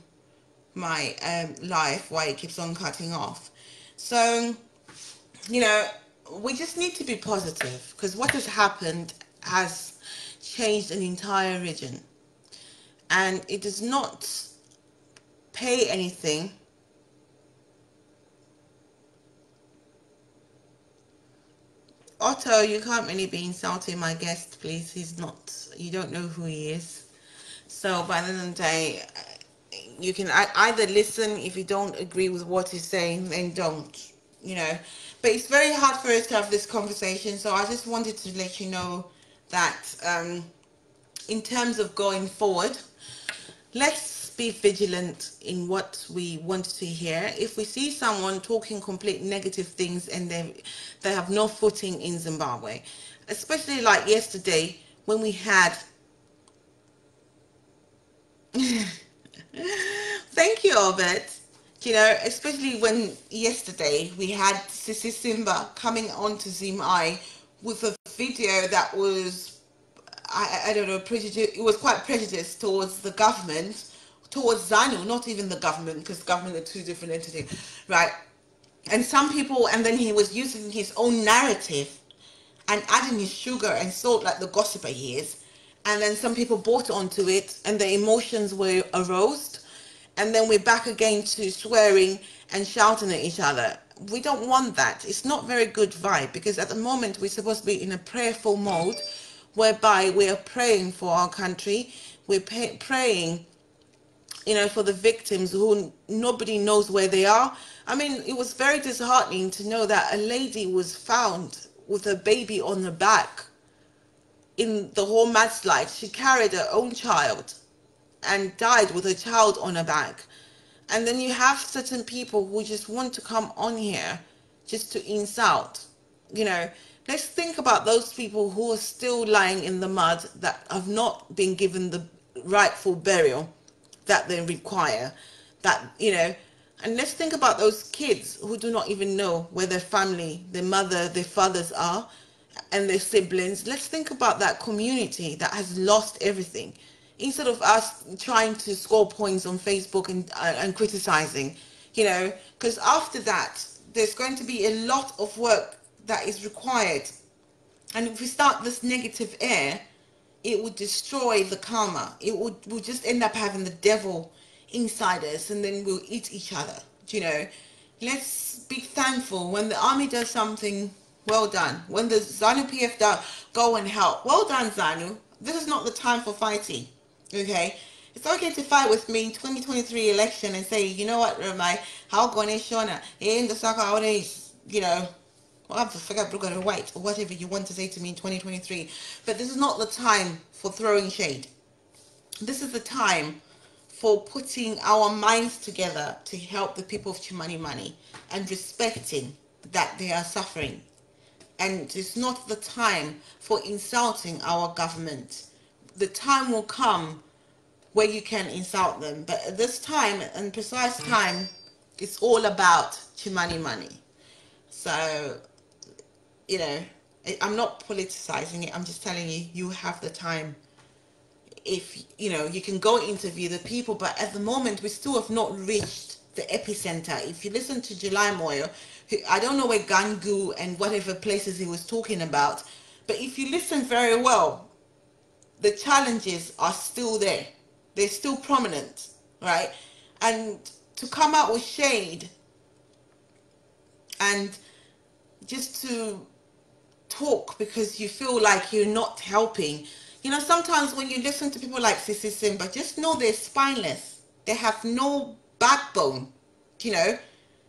my um, life, why it keeps on cutting off. So, you know, we just need to be positive because what has happened has changed an entire region and it does not pay anything Otto, you can't really be insulting my guest, please. He's not, you don't know who he is. So by the end of the day, you can either listen if you don't agree with what he's saying, then don't, you know. But it's very hard for us to have this conversation. So I just wanted to let you know that um, in terms of going forward, let's be vigilant in what we want to hear. If we see someone talking complete negative things and they they have no footing in Zimbabwe, especially like yesterday when we had. Thank you, Albert. You know, especially when yesterday we had Sissy Simba coming onto ZimEye with a video that was I, I don't know, prejudice. It was quite prejudiced towards the government, towards ZANU, not even the government, because government are two different entities, right? And some people, and then he was using his own narrative and adding his sugar and salt like the gossiper he is. And then some people bought onto it, and the emotions were aroused. And then we're back again to swearing and shouting at each other. We don't want that. It's not very good vibe because at the moment we're supposed to be in a prayerful mode whereby we are praying for our country. We're praying, you know, for the victims who nobody knows where they are. I mean, it was very disheartening to know that a lady was found with a baby on her back in the whole mudslide. She carried her own child and died with her child on her back. And then you have certain people who just want to come on here just to insult. You know, let's think about those people who are still lying in the mud that have not been given the rightful burial that they require. That, you know, and let's think about those kids who do not even know where their family, their mother, their fathers are, and their siblings. Let's think about that community that has lost everything. Instead of us trying to score points on Facebook and uh, and criticizing, you know, because after that, there's going to be a lot of work that is required. And if we start this negative air, it would destroy the karma. It would we'll just end up having the devil inside us and then we'll eat each other. You know. Let's be thankful when the army does something well done. When the ZANU PF do, go and help. Well done, ZANU. This is not the time for fighting. Okay? It's okay to fight with me in 2023 election and say, you know what, Ramai, how going to Shona, in the soccer you know, I going to wait or whatever you want to say to me in 2023. But this is not the time for throwing shade. This is the time for putting our minds together to help the people of Chimanimani and respecting that they are suffering. And it's not the time for insulting our government. The time will come where you can insult them. But at this time and precise time, it's all about Chimanimani. So, you know, I'm not politicizing it. I'm just telling you, you have the time. If you know, you can go interview the people, but at the moment, we still have not reached the epicenter. If you listen to July Moyo, I don't know where Ngangu and whatever places he was talking about, but if you listen very well, the challenges are still there. They're still prominent, right? And to come out with shade and just to talk because you feel like you're not helping. You know, sometimes when you listen to people like Sissy Simba, just know they're spineless. They have no backbone. You know,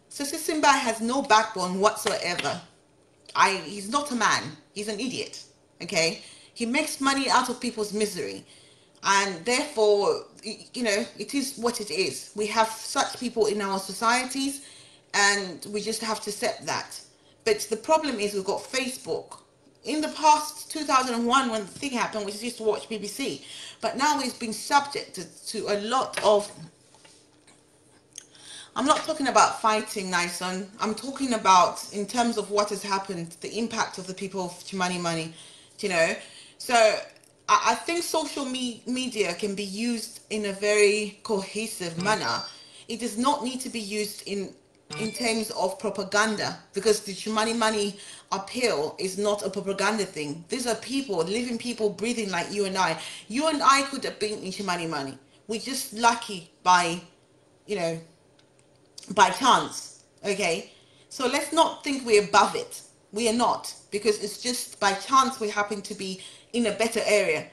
Sissy Simba has no backbone whatsoever. I he's not a man. He's an idiot. Okay, he makes money out of people's misery, and therefore, you know, it is what it is. We have such people in our societies, and we just have to accept that. But the problem is we've got Facebook. In the past 2001, when the thing happened, we used to watch BBC, but now it's been subjected to a lot of I'm not talking about fighting, Nyson. I'm talking about in terms of what has happened, the impact of the people of Chimanimani, you know. So I, I think social me- media can be used in a very cohesive mm. manner. It does not need to be used in in terms of propaganda because the Chimanimani appeal is not a propaganda thing. These are people, living people, breathing like you and I. You and I could have been in Chimanimani. We're just lucky by, you know, by chance. Okay, so let's not think we're above it. We are not because it's just by chance we happen to be in a better area.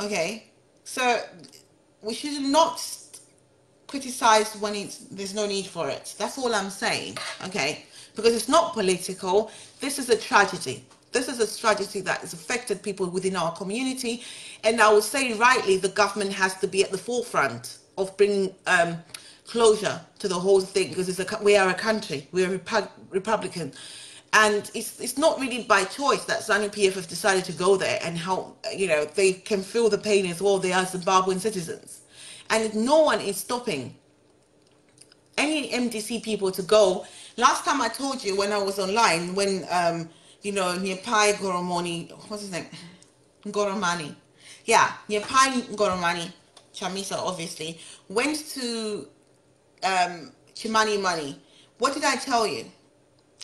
Okay, so we should not criticize when it's there's no need for it. That's all I'm saying. Okay, because it's not political. This is a tragedy. This is a tragedy that has affected people within our community, and I would say rightly the government has to be at the forefront of bringing um, closure to the whole thing because a, we are a country, we are Repu- Republican, and it's it's not really by choice that ZANU PF have decided to go there and help. you know they can feel the pain as well. They are Zimbabwean citizens, and no one is stopping any MDC people to go. Last time I told you when I was online, when um, you know Nyepai Goromoni, what's his name, Goromani, yeah, Nyepai Goromani, Chamisa obviously went to um, Chimanimani. What did I tell you?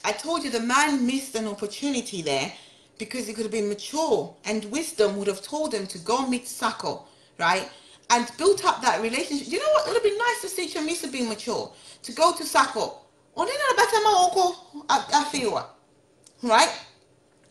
I told you the man missed an opportunity there because he could have been mature and wisdom would have told him to go meet Sacco, right? And built up that relationship. You know what? It would have been nice to see Chamisa being mature, to go to Sacco. Maoko afiwa, right?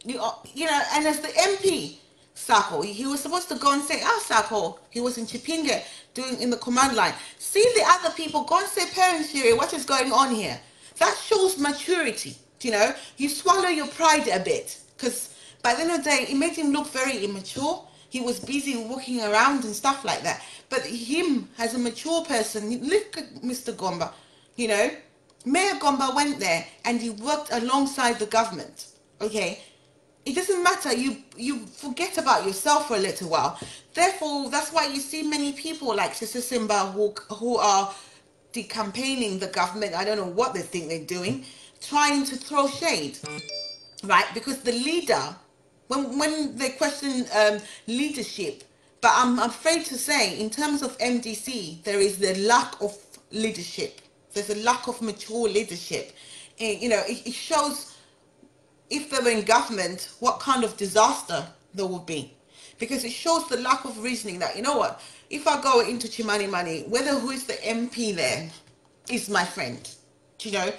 You, you know, and as the MP, Sacco, he was supposed to go and say, ah, Sacco, he was in Chipinge doing in the command line. See the other people, go and say, parents here, what is going on here? That shows maturity, you know? You swallow your pride a bit because by the end of the day, it made him look very immature. He was busy walking around and stuff like that. But him, as a mature person, look at Mr. Gomba, you know? Mayor Gomba went there and he worked alongside the government, okay? it doesn't matter you you forget about yourself for a little while therefore that's why you see many people like sister simba who who are decampaigning the government i don't know what they think they're doing trying to throw shade right because the leader when when they question um, leadership but i'm afraid to say in terms of mdc there is the lack of leadership there's a lack of mature leadership and, you know it, it shows if they were in government, what kind of disaster there would be. Because it shows the lack of reasoning that, you know what, if I go into Chimanimani, whether who is the MP there is my friend. You know,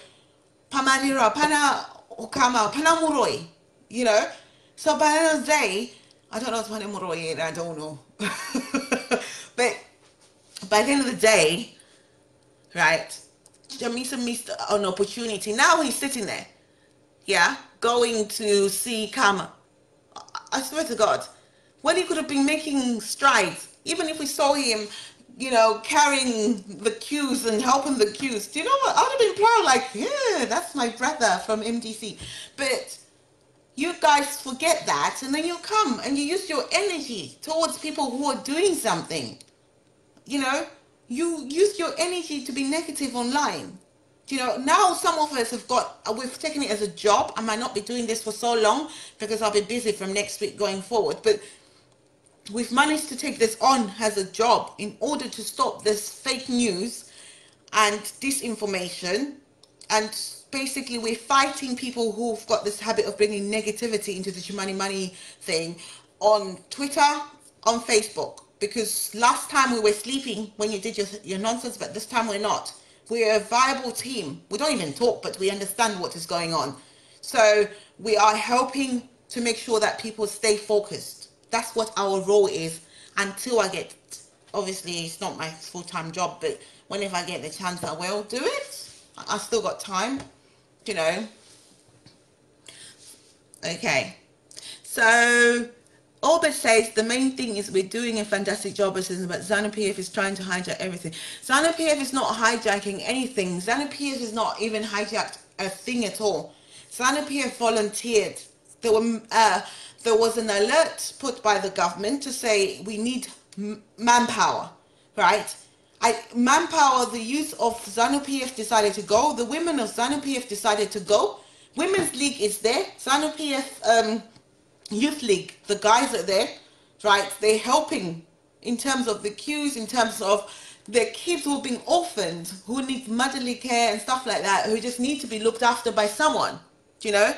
Pamanira, Pana Okama, Pana Muroi, you know. So by the end of the day, I don't know Pana Muroi is, I don't know. but by the end of the day, right, Chamisa missed an opportunity. Now he's sitting there yeah, going to see Kama. I- I swear to God, when he could have been making strides, even if we saw him, you know, carrying the cues and helping the cues, do you know what? I would have been proud, like, yeah, that's my brother from MDC. But you guys forget that, and then you come and you use your energy towards people who are doing something. You know, you use your energy to be negative online. you know, now some of us have got, uh, we've taken it as a job. I might not be doing this for so long because I'll be busy from next week going forward. But we've managed to take this on as a job in order to stop this fake news and disinformation. And basically, we're fighting people who've got this habit of bringing negativity into the Chimanimani thing on Twitter, on Facebook. Because last time we were sleeping when you did your, your nonsense, but this time we're not we're a viable team. We don't even talk, but we understand what is going on. So we are helping to make sure that people stay focused. That's what our role is until I get, obviously it's not my full-time job, but whenever I get the chance, I will do it. I still got time, you know. Okay. So Orbit says the main thing is we're doing a fantastic job, but ZANU PF is trying to hijack everything. ZANU PF is not hijacking anything. ZANU PF is not even hijacked a thing at all. ZANU PF volunteered. There were uh, there was an alert put by the government to say we need manpower, right? I, manpower, the youth of ZANU PF decided to go. The women of ZANU PF decided to go. Women's League is there. ZANU PF um, youth league, the guys are there, right? They're helping in terms of the queues, in terms of the kids who are being orphaned, who need motherly care and stuff like that, who just need to be looked after by someone, you know?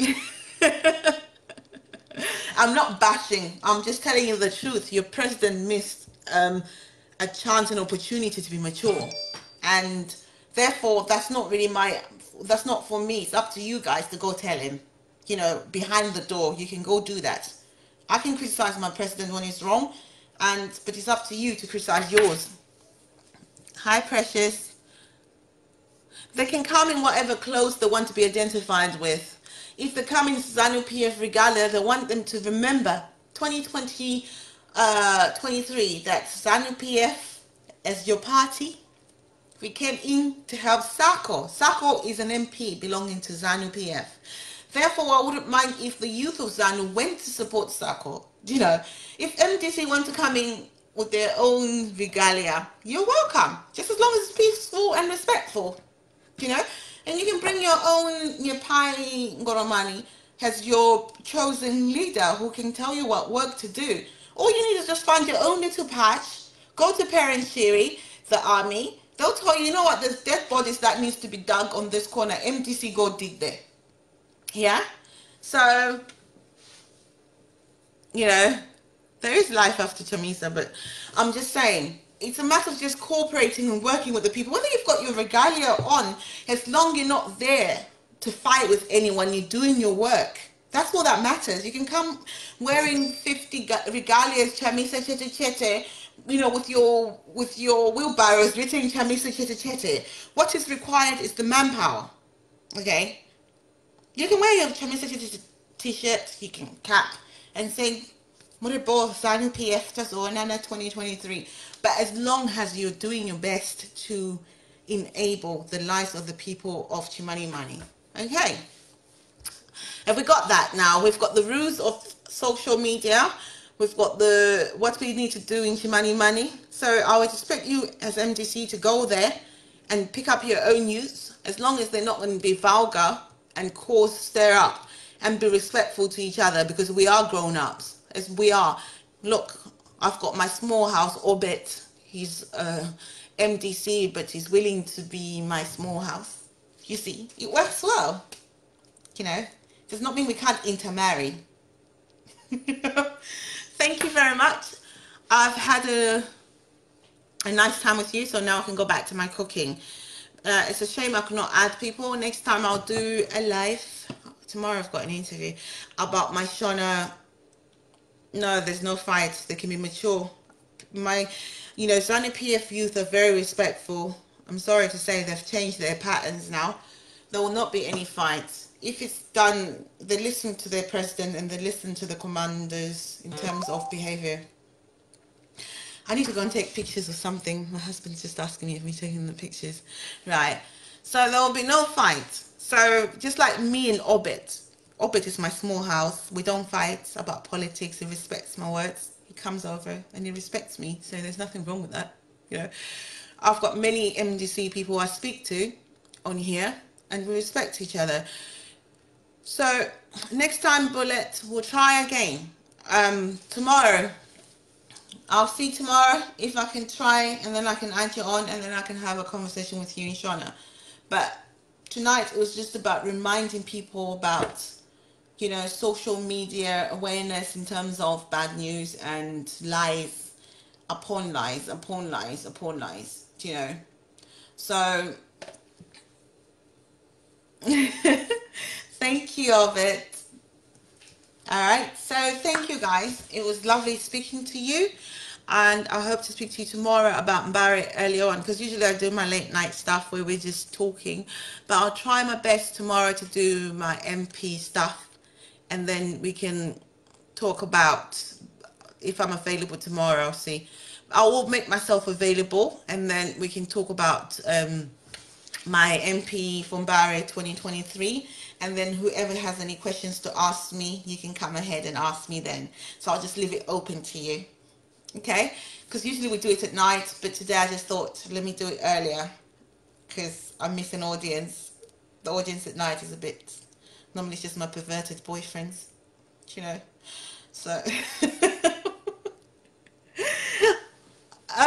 I'm not bashing. I'm just telling you the truth. Your president missed um, a chance and opportunity to be mature, and therefore that's not really my that's not for me. It's up to you guys to go tell him. You know, behind the door, you can go do that. I can criticize my president when he's wrong, and but it's up to you to criticize yours. Hi, precious. They can come in whatever clothes they want to be identified with. If they come in ZANU PF regalia, they want them to remember 2020, uh, 23 that ZANU PF as your party we came in to help Sacco. Sacco is an MP belonging to ZANU PF. Therefore, I wouldn't mind if the youth of ZANU went to support Sacco. You know, if MDC want to come in with their own regalia, you're welcome. Just as long as it's peaceful and respectful. You know, and you can bring your own Nyapali Ngoromani as your chosen leader who can tell you what work to do. All you need is just find your own little patch, go to Perrance Shiri, the army, They'll tell you, you know what, there's dead bodies that needs to be dug on this corner. MDC go dig there. Yeah? So, you know, there is life after Chamisa, but I'm just saying, it's a matter of just cooperating and working with the people. Whether you've got your regalia on, as long you're not there to fight with anyone, you're doing your work. That's all that matters. You can come wearing 50 regalias, chamisa, chete, chete, you know, with your with your wheelbarrows written chamisa chete chete. What is required is the manpower. Okay? You can wear your chamisa chete t-shirt, you can cap and say Muribo ZANU PF or Nana 2023. But as long as you're doing your best to enable the lives of the people of Chimanimani. Okay. Have we got that now? We've got the rules of social media. We've got the what we need to do in Chimanimani. So I would expect you as MDC to go there and pick up your own news, as long as they're not going to be vulgar and cause stir up and be respectful to each other because we are grown ups, as we are. Look, I've got my small house orbit. He's uh, MDC, but he's willing to be my small house. You see, it works well. You know, does not mean we can't intermarry. thank you very much. I've had a a nice time with you, so now I can go back to my cooking. Uh, it's a shame I could not add people. Next time I'll do a live. Tomorrow I've got an interview about my Shona. No, there's no fight. They can be mature. My, you know, ZANU PF youth are very respectful. I'm sorry to say they've changed their patterns now. There will not be any fights if it's done, they listen to their president and they listen to the commanders in mm. terms of behavior. I need to go and take pictures of something. My husband's just asking me if we're taking the pictures. Right. So there will be no fight. So just like me and Orbit. Orbit is my small house. We don't fight about politics. He respects my words. He comes over and he respects me. So there's nothing wrong with that. You know. I've got many MDC people I speak to on here, and we respect each other. So next time, Bullet, we'll try again. Um, tomorrow, I'll see tomorrow if I can try, and then I can add you on, and then I can have a conversation with you and Shauna. But tonight it was just about reminding people about you know social media awareness in terms of bad news and lies upon lies upon lies upon lies you know? So thank you of it. All right so thank you guys. It was lovely speaking to you and I hope to speak to you tomorrow about Mbare early on because usually I do my late night stuff where we're just talking but I'll try my best tomorrow to do my MP stuff and then we can talk about if I'm available tomorrow I'll see. I will make myself available and then we can talk about um, my MP from Mbare 2023 and then whoever has any questions to ask me you can come ahead and ask me then. So I'll just leave it open to you okay? Because usually we do it at night but today I just thought let me do it earlier because I miss an audience. The audience at night is a bit normally it's just my perverted boyfriends you know? So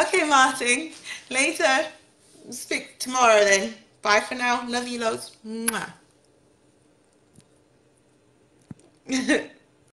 okay Martin later. Speak tomorrow then. Bye for now. Love you loads. Mwah.